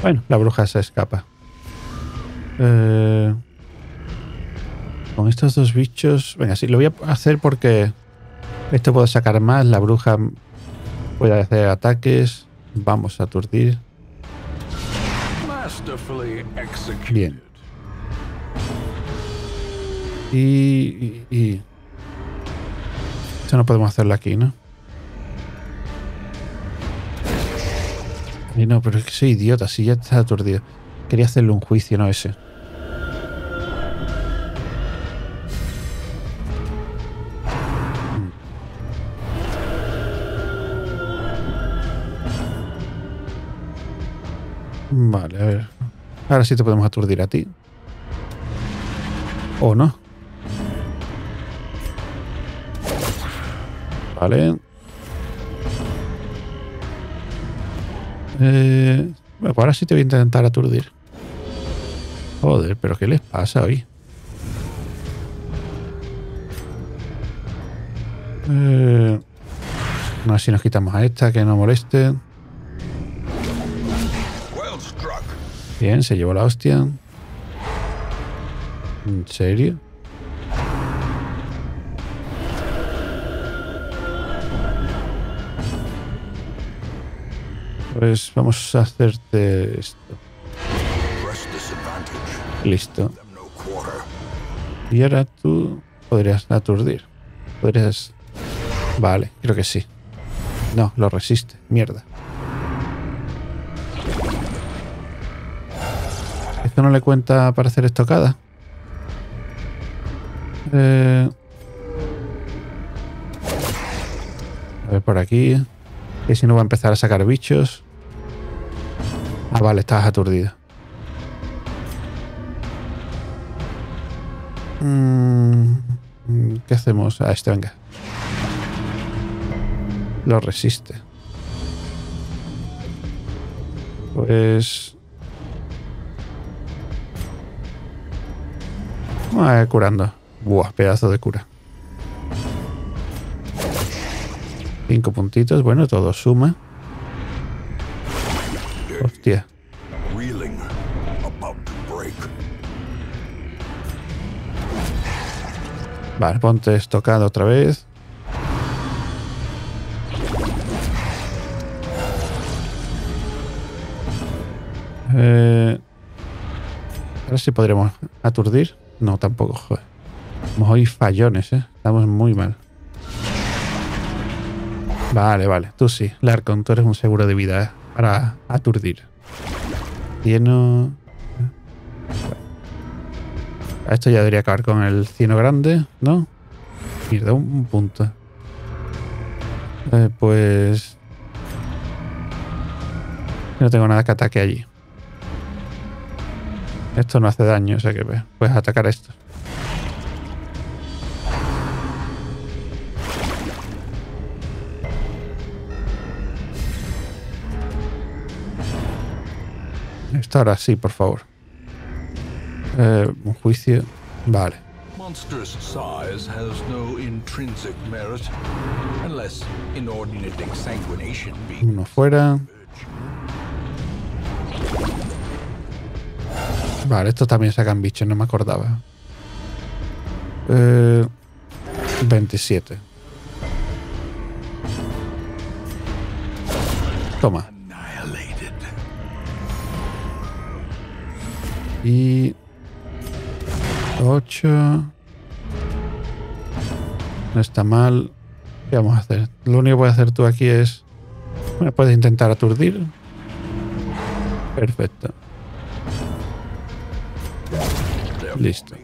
Bueno, la bruja se escapa. Eh, con estos dos bichos... Venga, sí, lo voy a hacer porque esto puedo sacar más. La bruja puede hacer ataques. Vamos a aturdir. Bien. Y, y, y- Esto no podemos hacerlo aquí, ¿no? Y no, pero es que soy idiota, si ya está aturdido. Quería hacerle un juicio, no ese. Vale, a ver. Ahora sí te podemos aturdir a ti. ¿O no? Vale. Eh, bueno, pues ahora sí te voy a intentar aturdir. Joder, pero ¿qué les pasa hoy? Eh, ver si nos quitamos a esta, que no moleste. Bien, se llevó la hostia. ¿En serio? Pues vamos a hacerte esto. Listo. Y ahora tú podrías aturdir. Podrías... Vale, creo que sí. No, lo resiste. Mierda. ¿Esto no le cuenta para hacer estocada? Eh... A ver por aquí. Que si no va a empezar a sacar bichos. Ah, vale, estás aturdido. Mm, ¿Qué hacemos? A este, venga. Lo resiste. Pues... Ah, curando. Buah, pedazo de cura. Cinco puntitos. Bueno, todo suma. Hostia. Vale, ponte estocado otra vez. Eh, ahora sí podremos aturdir. No, tampoco, joder. Estamos hoy fallones, ¿eh? Estamos muy mal. Vale, vale. Tú sí. Larcon, tú eres un seguro de vida ¿eh? para aturdir. Cieno... Esto ya debería acabar con el cieno grande, ¿no? Mierda, un punto. Eh, pues... No tengo nada que ataque allí. Esto no hace daño, o sea que puedes atacar esto. Esto ahora sí, por favor. Eh, un juicio. Vale. Monstrous size has no intrinsic merit unless inordinate exsanguination Uno fuera. Vale, estos también sacan bichos, no me acordaba. Eh, 27. Toma. Y... 8. No está mal. ¿Qué vamos a hacer? Lo único que puedes hacer tú aquí es... Bueno, puedes intentar aturdir. Perfecto. Listo.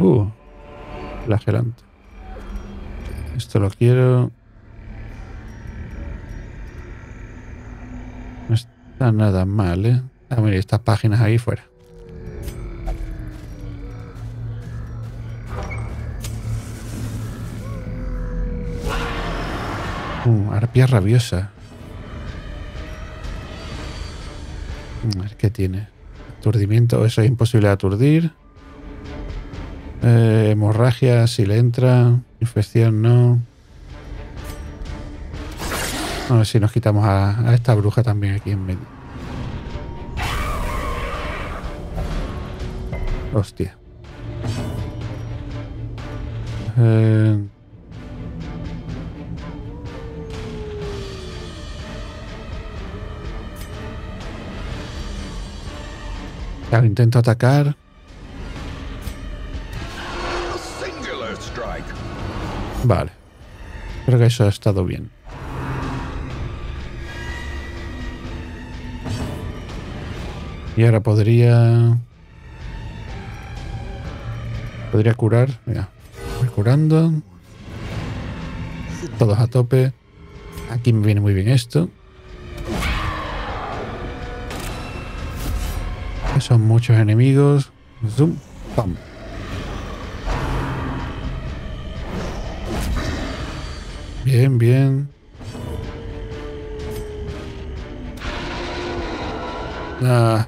Uh, flagelante. Esto lo quiero. No está nada mal, ¿eh? Ah, mira, estas páginas ahí fuera. Uh, arpía rabiosa. A qué tiene. Aturdimiento, eso es imposible de aturdir. Eh, hemorragia, si le entra. Infección, no. A ver si nos quitamos a, esta bruja también aquí en medio. Hostia. Eh, Claro, intento atacar. Vale. Creo que eso ha estado bien. Y ahora podría... Podría curar. Mira, voy curando. Todos a tope. Aquí me viene muy bien esto. Son muchos enemigos. Zoom. Pam. Bien, bien. Ah.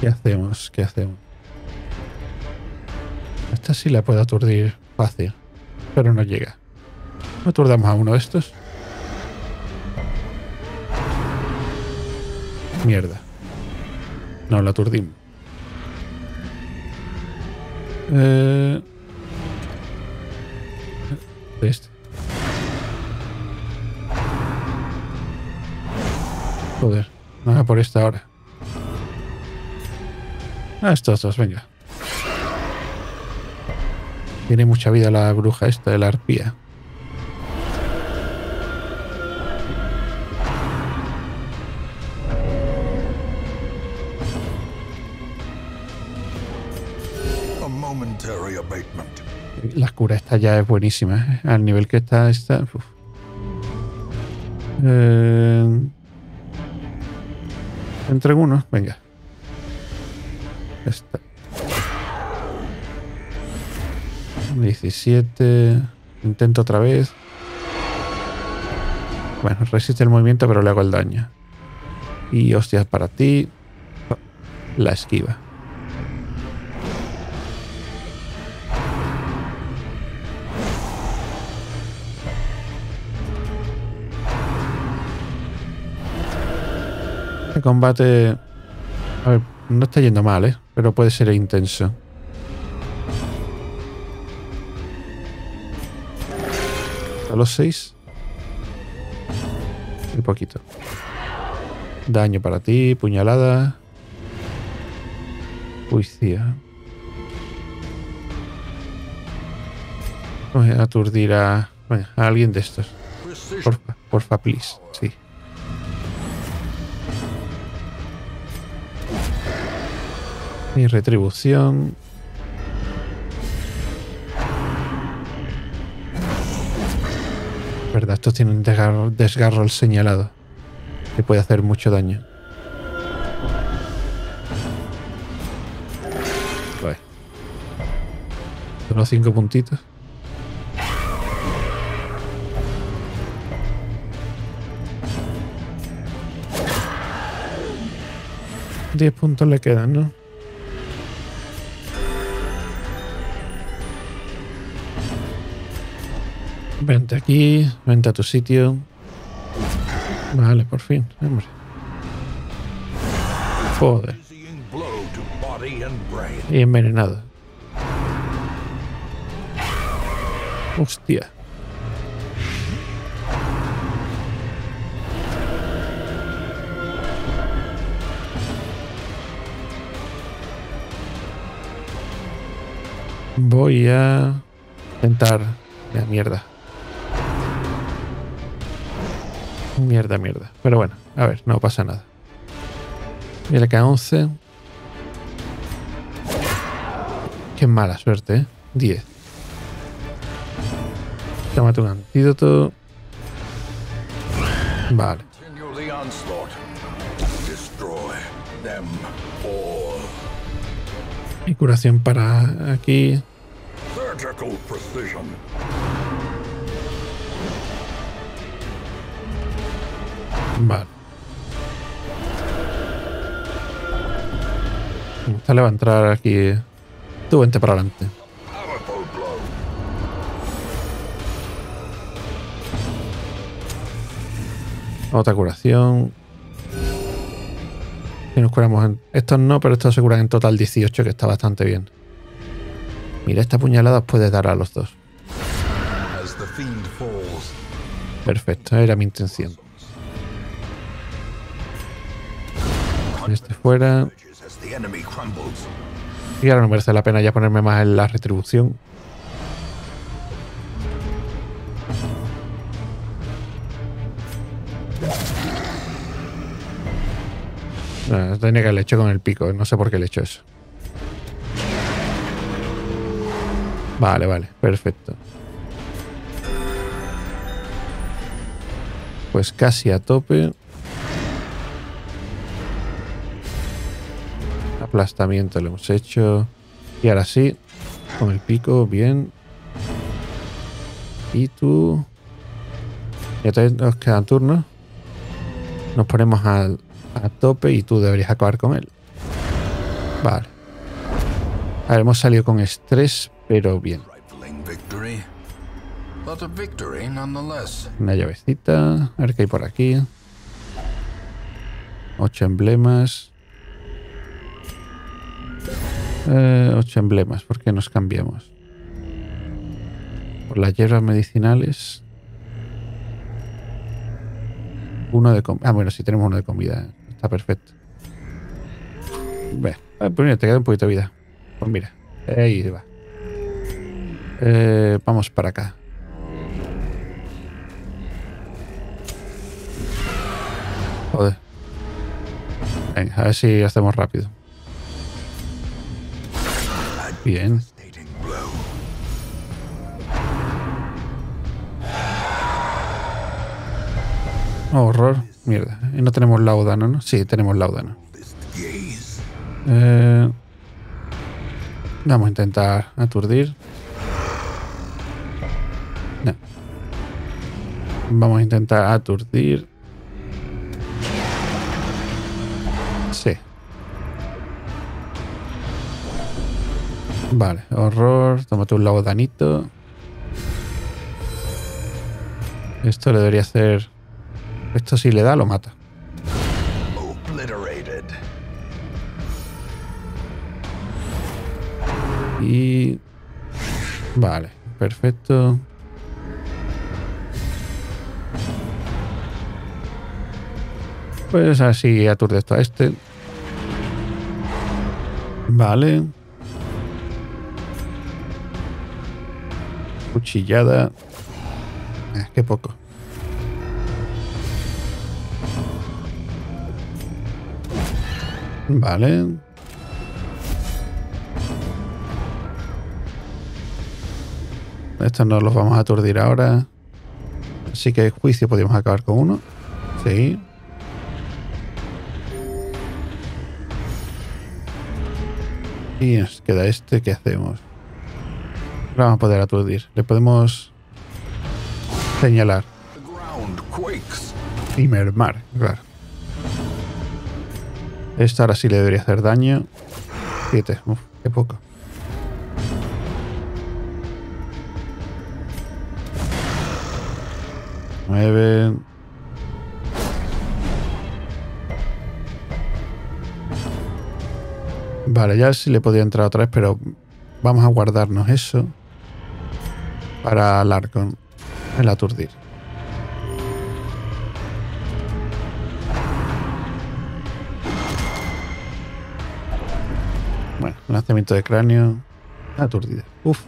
¿Qué hacemos? ¿Qué hacemos? Esta sí la puedo aturdir fácil, pero no llega. ¿No aturdamos a uno de estos? Mierda. No, lo aturdimos. Eh... Este. Joder, nada por esta hora. Ah, estos dos, venga. Tiene mucha vida la bruja esta de la arpía. La cura esta ya es buenísima. ¿eh? Al nivel que está esta... Eh, entre uno, venga. 17. Intento otra vez. Bueno, resiste el movimiento, pero le hago el daño. Y hostias para ti. La esquiva. Este combate... A ver, no está yendo mal, ¿eh? Pero puede ser intenso. ¿A los seis? Un poquito. Daño para ti, puñalada. Policía. Voy a aturdir a, a alguien de estos. Porfa, porfa, please. Sí. Y retribución. Verdad, estos tienen desgarro, desgarro al señalado. Que puede hacer mucho daño. Vale. Solo cinco puntitos. Diez puntos le quedan, ¿no? Vente aquí, vente a tu sitio. Vale, por fin, hombre. Joder. Y envenenado. Hostia. Voy a intentar... Ya, mierda. Mierda, mierda. Pero bueno, a ver, no pasa nada. Y le queda 11. Qué mala suerte, ¿eh? 10. Tómate un antídoto. Vale. Y curación para aquí. Vale. Esta le va a entrar aquí. Tú vente para adelante. Otra curación. Y nos curamos en... Estos no, pero estos se curan en total 18, que está bastante bien. Mira, esta puñalada puede dar a los dos. Perfecto, era mi intención. Este fuera. Y ahora no merece la pena ya ponerme más en la retribución. No, tenía que haberle hecho con el pico, no sé por qué le he hecho eso. Vale, vale, perfecto. Pues casi a tope. Aplastamiento lo hemos hecho. Y ahora sí, con el pico, bien. Y tú... Ya te, nos quedan turnos. Nos ponemos al- a tope y tú deberías acabar con él. Vale. A ver, hemos salido con estrés, pero bien. Una llavecita. A ver qué hay por aquí. Ocho emblemas. Eh, ocho emblemas. ¿Por qué nos cambiamos? Por las hierbas medicinales. Uno de comida. Ah, bueno, sí tenemos uno de comida. Está perfecto. Ah, pues mira, te queda un poquito de vida. Pues mira. Ahí va. Eh, vamos para acá. Joder. Venga, a ver si hacemos rápido. Bien. Oh, horror. Mierda. Y no tenemos laudano, ¿no? Sí, tenemos laudano. Eh, vamos a intentar aturdir. No. Vamos a intentar aturdir. Vale, horror, tómate un labodanito. Esto le debería hacer... Esto si le da, lo mata. Y... Vale, perfecto. Pues así aturde esto a este. Vale. Cuchillada. Eh, qué poco. Vale. Estos no los vamos a aturdir ahora. Así que juicio podemos acabar con uno. Sí. Y nos queda este. ¿Qué hacemos? Lo vamos a poder aturdir. Le podemos señalar. Y mermar, claro. Esta ahora sí le debería hacer daño. 7. Uf, qué poco. Nueve. Vale, ya sí le podía entrar otra vez, pero vamos a guardarnos eso para Larcon, el aturdir. Bueno, lanzamiento de cráneo, aturdida. Uf.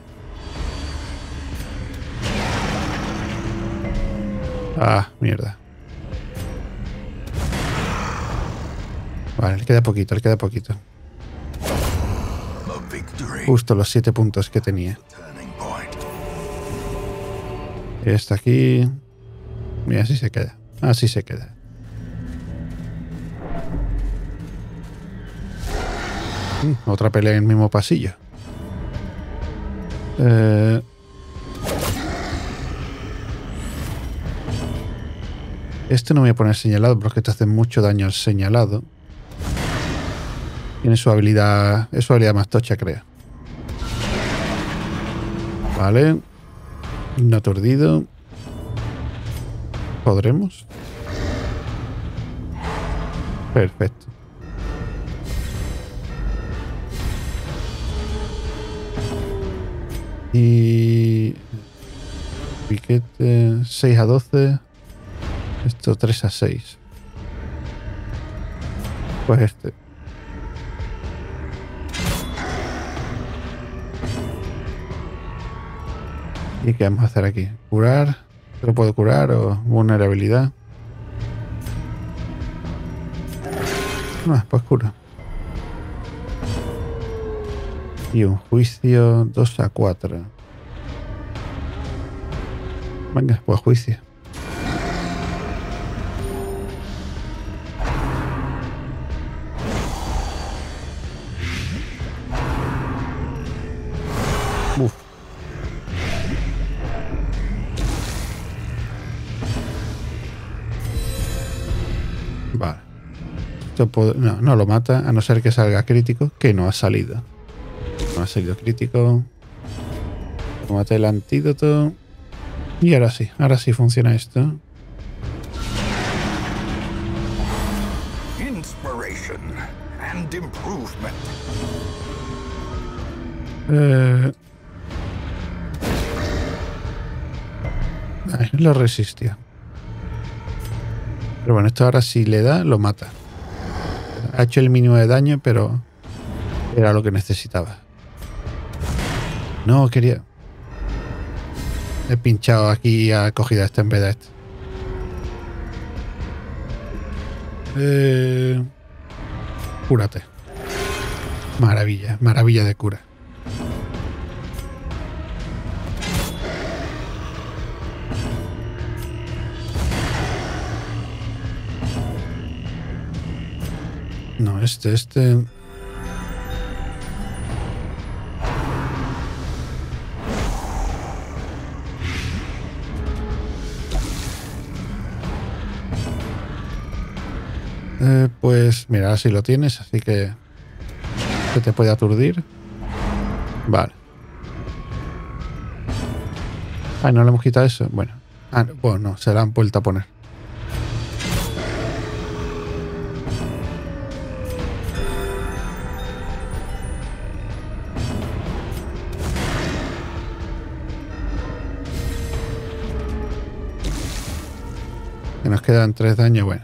Ah, mierda. Vale, le queda poquito, le queda poquito. Justo los siete puntos que tenía. Está aquí. Mira, así se queda. Así se queda. Mm, otra pelea en el mismo pasillo. Eh, este no voy a poner señalado porque te hace mucho daño al señalado. Tiene su habilidad. Es su habilidad más tocha, creo. Vale. No aturdido. ¿Podremos? Perfecto. Y... Piquete 6 a 12. Esto 3 a 6. Pues este. ¿Y qué vamos a hacer aquí? ¿Curar? ¿Lo puedo curar o vulnerabilidad? Ah, pues cura. Y un juicio 2 a 4. Venga, pues juicio. No, no lo mata, a no ser que salga crítico, que no ha salido. No ha salido crítico. Mate el antídoto. Y ahora sí, ahora sí funciona esto. Eh, lo resistió. Pero bueno, esto ahora si le da, lo mata. Ha hecho el mínimo de daño, pero era lo que necesitaba. No, quería... He pinchado aquí y ha cogido este en vez de este. Eh... Cúrate. Maravilla, maravilla de cura. No, este, este... Eh, pues mira, así lo tienes, así que se te puede aturdir. Vale. Ah, no le hemos quitado eso. Bueno. Ah, bueno, no, se la han vuelto a poner. Quedan tres daños, bueno.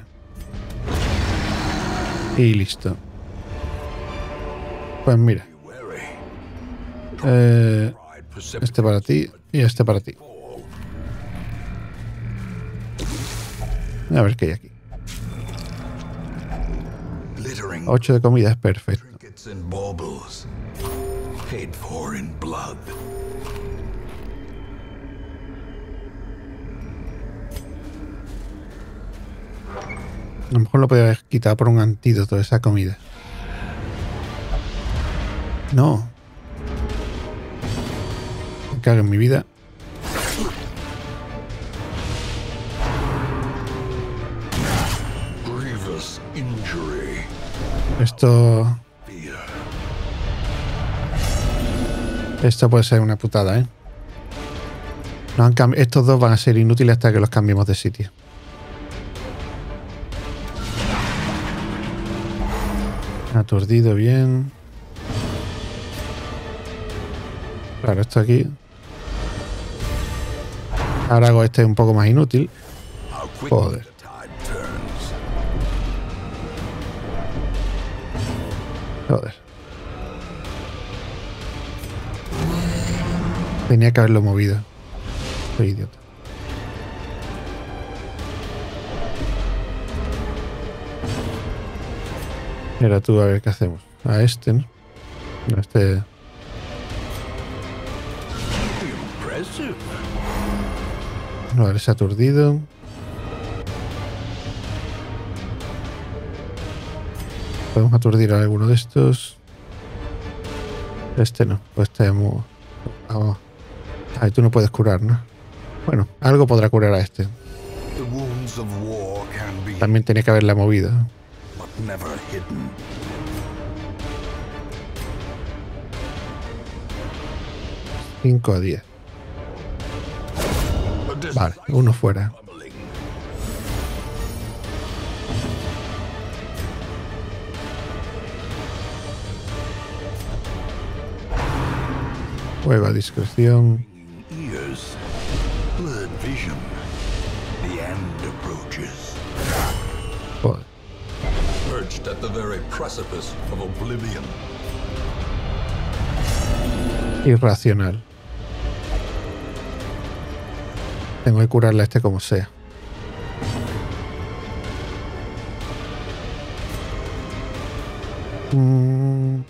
Y listo. Pues mira. Eh, este para ti y este para ti. A ver qué hay aquí. 8 de comida es perfecto. A lo mejor lo podía haber quitado por un antídoto de esa comida. No. Me cago en mi vida. Esto... Esto puede ser una putada, ¿eh? Estos dos van a ser inútiles hasta que los cambiemos de sitio. Aturdido bien. Claro, esto aquí. Ahora hago este un poco más inútil. Joder. Joder. Tenía que haberlo movido. Soy idiota. Mira tú a ver qué hacemos. A este, ¿no? A este. No, eres aturdido. Podemos aturdir a alguno de estos. Este no, pues tenemos. Vamos. Ahí tú no puedes curar, ¿no? Bueno, algo podrá curar a este. También tenía que haberla movido. 5 a 10. Vale, uno fuera. Juega discreción. Precipice of oblivion. Irracional. Tengo que curarle a este como sea. Mm.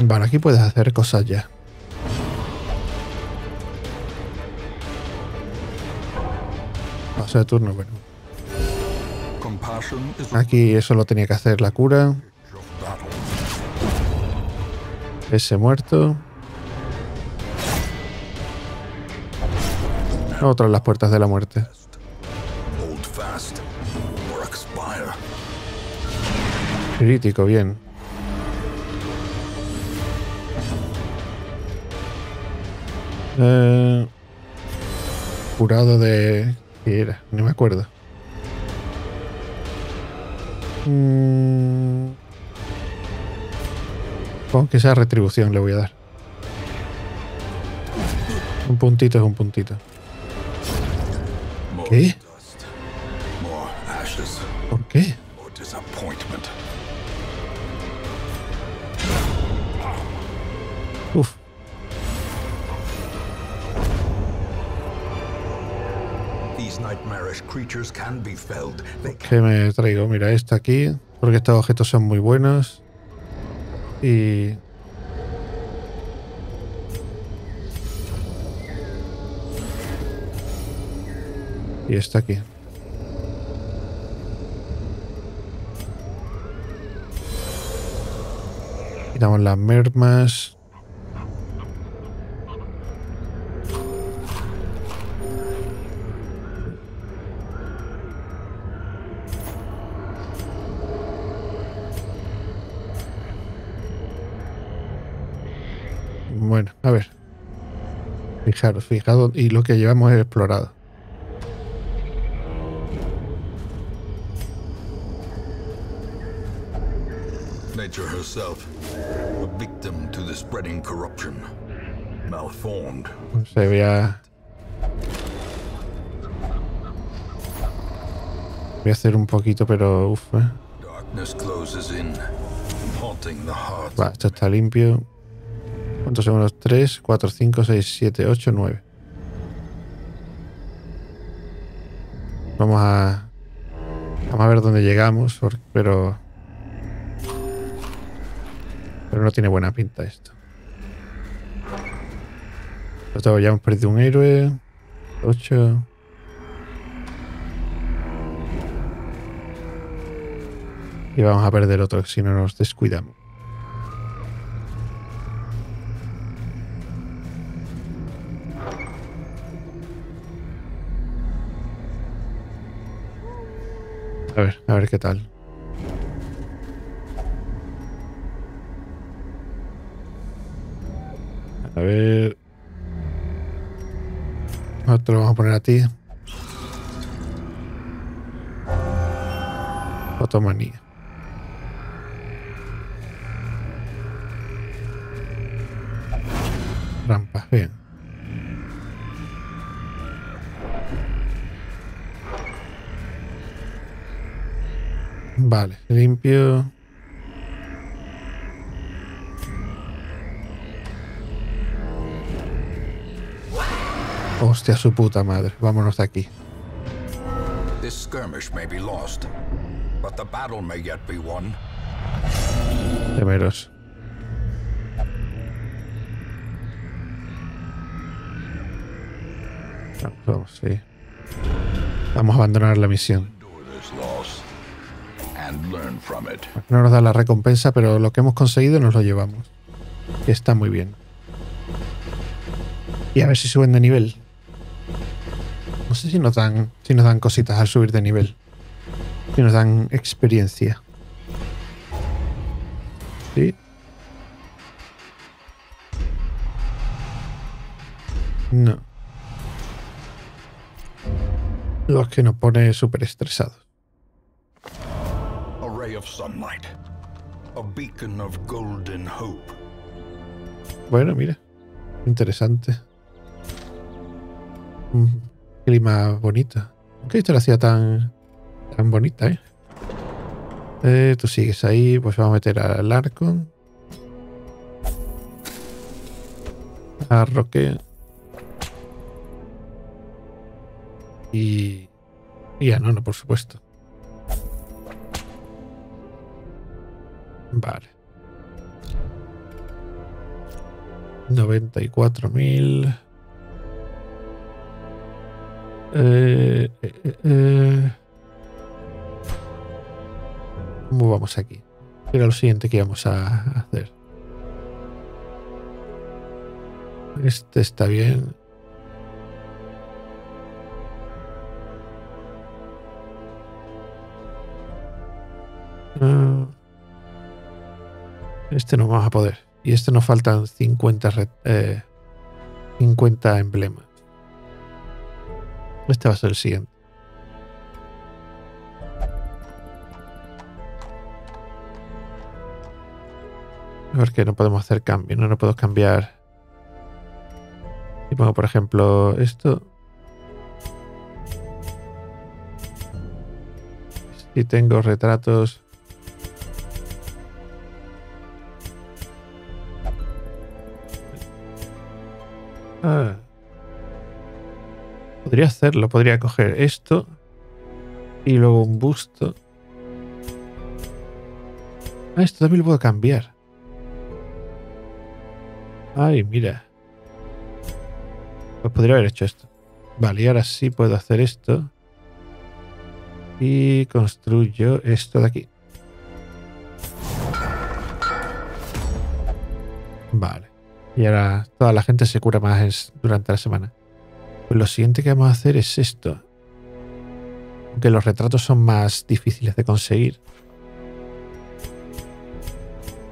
Vale, aquí puedes hacer cosas ya. Paso de turno, bueno. Aquí eso lo tenía que hacer la cura. Ese muerto. Otra de las puertas de la muerte. Crítico, bien. Eh, curado de... ¿Qué era? No me acuerdo. Mm. Con que sea retribución le voy a dar. Un puntito es un puntito. ¿Qué? ¿Por qué? ¿Qué me traigo? Mira, esta aquí. Porque estos objetos son muy buenos. Y... Y esta aquí. Quitamos las mermas. Bueno, a ver. Fijaros, fijaros, y lo que llevamos es explorado. nature herself, a victim to the spreading corruption. Malformed. Se veía... Voy a hacer un poquito, pero uff, eh. Va, esto está limpio. ¿Cuántos segundos? 3, 4, 5, 6, 7, 8, 9. Vamos a... Vamos a ver dónde llegamos, pero... Pero no tiene buena pinta. Esto ya hemos perdido un héroe. 8. Y vamos a perder otro si no nos descuidamos. A ver, a ver qué tal. A ver. Otro lo vamos a poner a ti. Fotomanía. Rampa, bien. Vale, limpio. Hostia, su puta madre. Vámonos de aquí. This skirmish may be lost, but the battle may yet be won. Temeros. Vamos, vamos, sí. Vamos a abandonar la misión. No nos da la recompensa, pero lo que hemos conseguido nos lo llevamos. Está muy bien. Y a ver si suben de nivel. No sé si nos dan, si nos dan cositas al subir de nivel. Si nos dan experiencia. Sí. No. Los que nos pone súper estresados. A beacon of golden hope. Bueno, mira. Interesante. Clima bonito. ¿Qué instalación tan, tan bonita, eh? Eh, Tú sigues ahí, pues vamos a meter al arco. A Roque. Y. Y a Nono, por supuesto. Vale. 94.000. Eh, eh, eh, eh. ¿Cómo vamos aquí? ¿Qué Era lo siguiente que íbamos a hacer. Este está bien. Este no vamos a poder. Y este nos faltan 50, re- eh, 50 emblemas. Este va a ser el siguiente. A ver que no podemos hacer cambio, no, no puedo cambiar. Si pongo, por ejemplo, esto. Si tengo retratos. Ah. Podría hacerlo, podría coger esto y luego un busto. Ah, esto también lo puedo cambiar. Ay, mira. Pues podría haber hecho esto. Vale, y ahora sí puedo hacer esto. Y construyo esto de aquí. Vale. Y ahora toda la gente se cura más durante la semana. Pues lo siguiente que vamos a hacer es esto. Aunque los retratos son más difíciles de conseguir.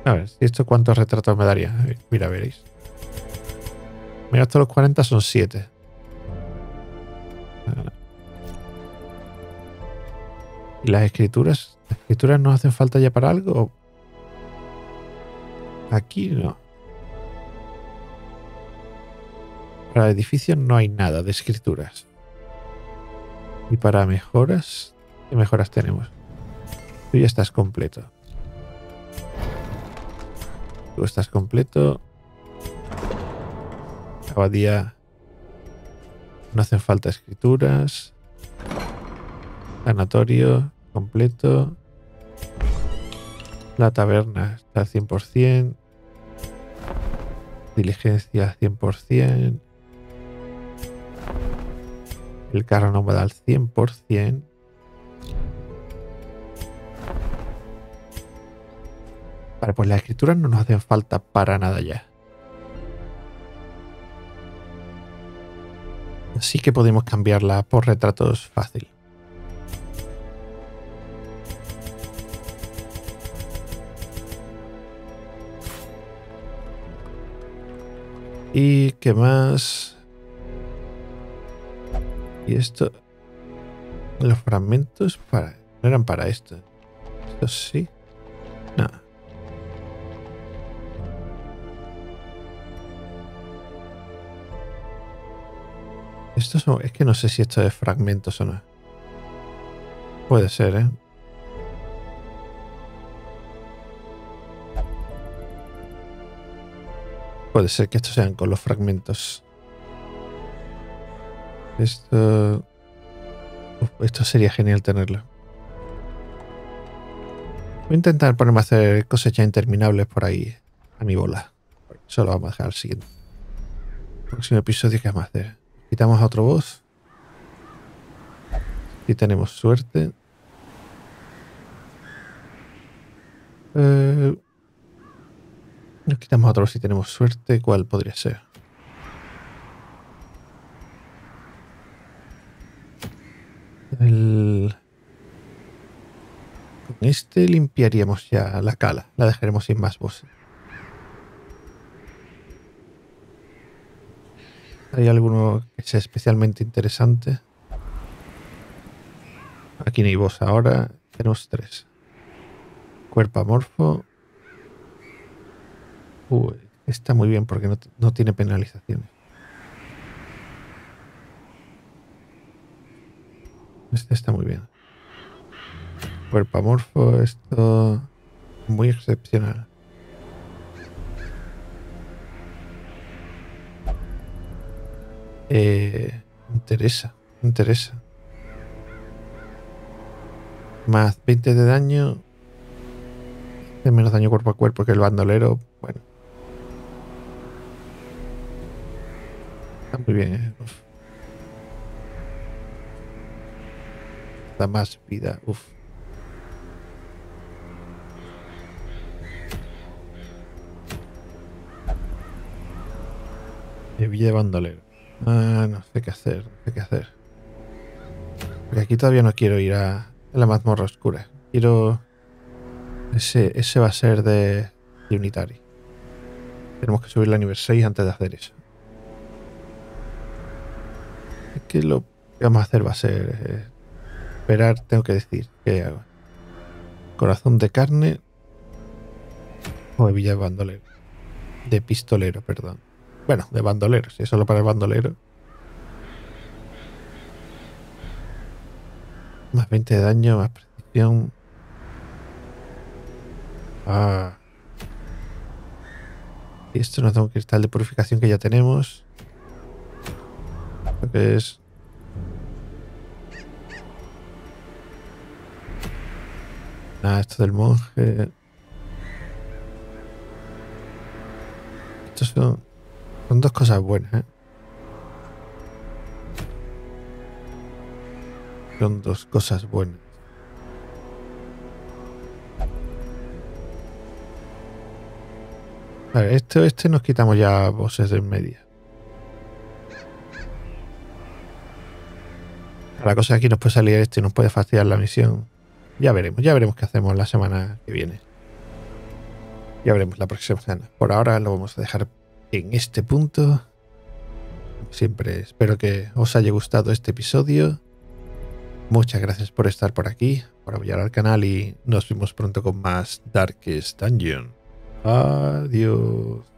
A ver, ¿esto cuántos retratos me daría? Mira, veréis. Mira, hasta los 40 son 7. ¿Y las escrituras? ¿Las escrituras nos hacen falta ya para algo? Aquí no. Para el edificio no hay nada de escrituras. Y para mejoras, ¿qué mejoras tenemos? Tú ya estás completo. Tú estás completo. Abadía. No hacen falta escrituras. Sanatorio completo. La taberna está al 100%. Diligencia 100%. El carro no va al 100%. Vale, pues las escrituras no nos hacen falta para nada ya. Así que podemos cambiarla por retratos fácil. ¿Y qué más? Y esto... Los fragmentos para... no eran para esto. Esto sí. No. Esto son, es que no sé si esto es fragmentos o no. Puede ser, ¿eh? Puede ser que estos sean con los fragmentos. Esto... esto sería genial tenerlo. Voy a intentar ponerme a hacer cosechas interminables por ahí a mi bola. Eso lo vamos a dejar al siguiente. Próximo episodio que vamos a hacer. Quitamos a otro boss. Y tenemos suerte. Eh, nos quitamos a otro si tenemos suerte. ¿Cuál podría ser? Con este limpiaríamos ya la cala. La dejaremos sin más bosses. ¿Hay alguno que sea especialmente interesante? Aquí no hay boss ahora. Tenemos tres. Cuerpo amorfo. Está muy bien porque no tiene penalizaciones. Este está muy bien. Cuerpo amorfo, esto muy excepcional. Eh, interesa, interesa. Más 20 de daño. Menos daño cuerpo a cuerpo que el bandolero. Bueno. Está muy bien. Eh. Da más vida. Uf. De Villa de Bandolero. Ah, no sé qué hacer, no sé qué hacer. Porque aquí todavía no quiero ir a, la mazmorra oscura. Quiero... Ese, ese va a ser de, de Unitary. Tenemos que subir la nivel 6 antes de hacer eso. Es que lo que vamos a hacer va a ser... Eh, esperar, tengo que decir. ¿Qué hago? Corazón de carne. O de de pistolero, perdón. Bueno, de bandolero, si es solo para el bandolero. Más 20 de daño, más precisión. Ah. Y esto nos da un cristal de purificación que ya tenemos. Lo que es. Ah, esto del monje. Estos son. Son dos cosas buenas, ¿eh? Son dos cosas buenas. Vale, este, este nos quitamos ya bosses de en media. La cosa aquí nos puede salir este y nos puede fastidiar la misión. Ya veremos, ya veremos qué hacemos la semana que viene. Ya veremos la próxima semana. Por ahora lo vamos a dejar en este punto. Siempre espero que os haya gustado este episodio. Muchas gracias por estar por aquí, por apoyar al canal y nos vemos pronto con más Darkest Dungeon. Adiós.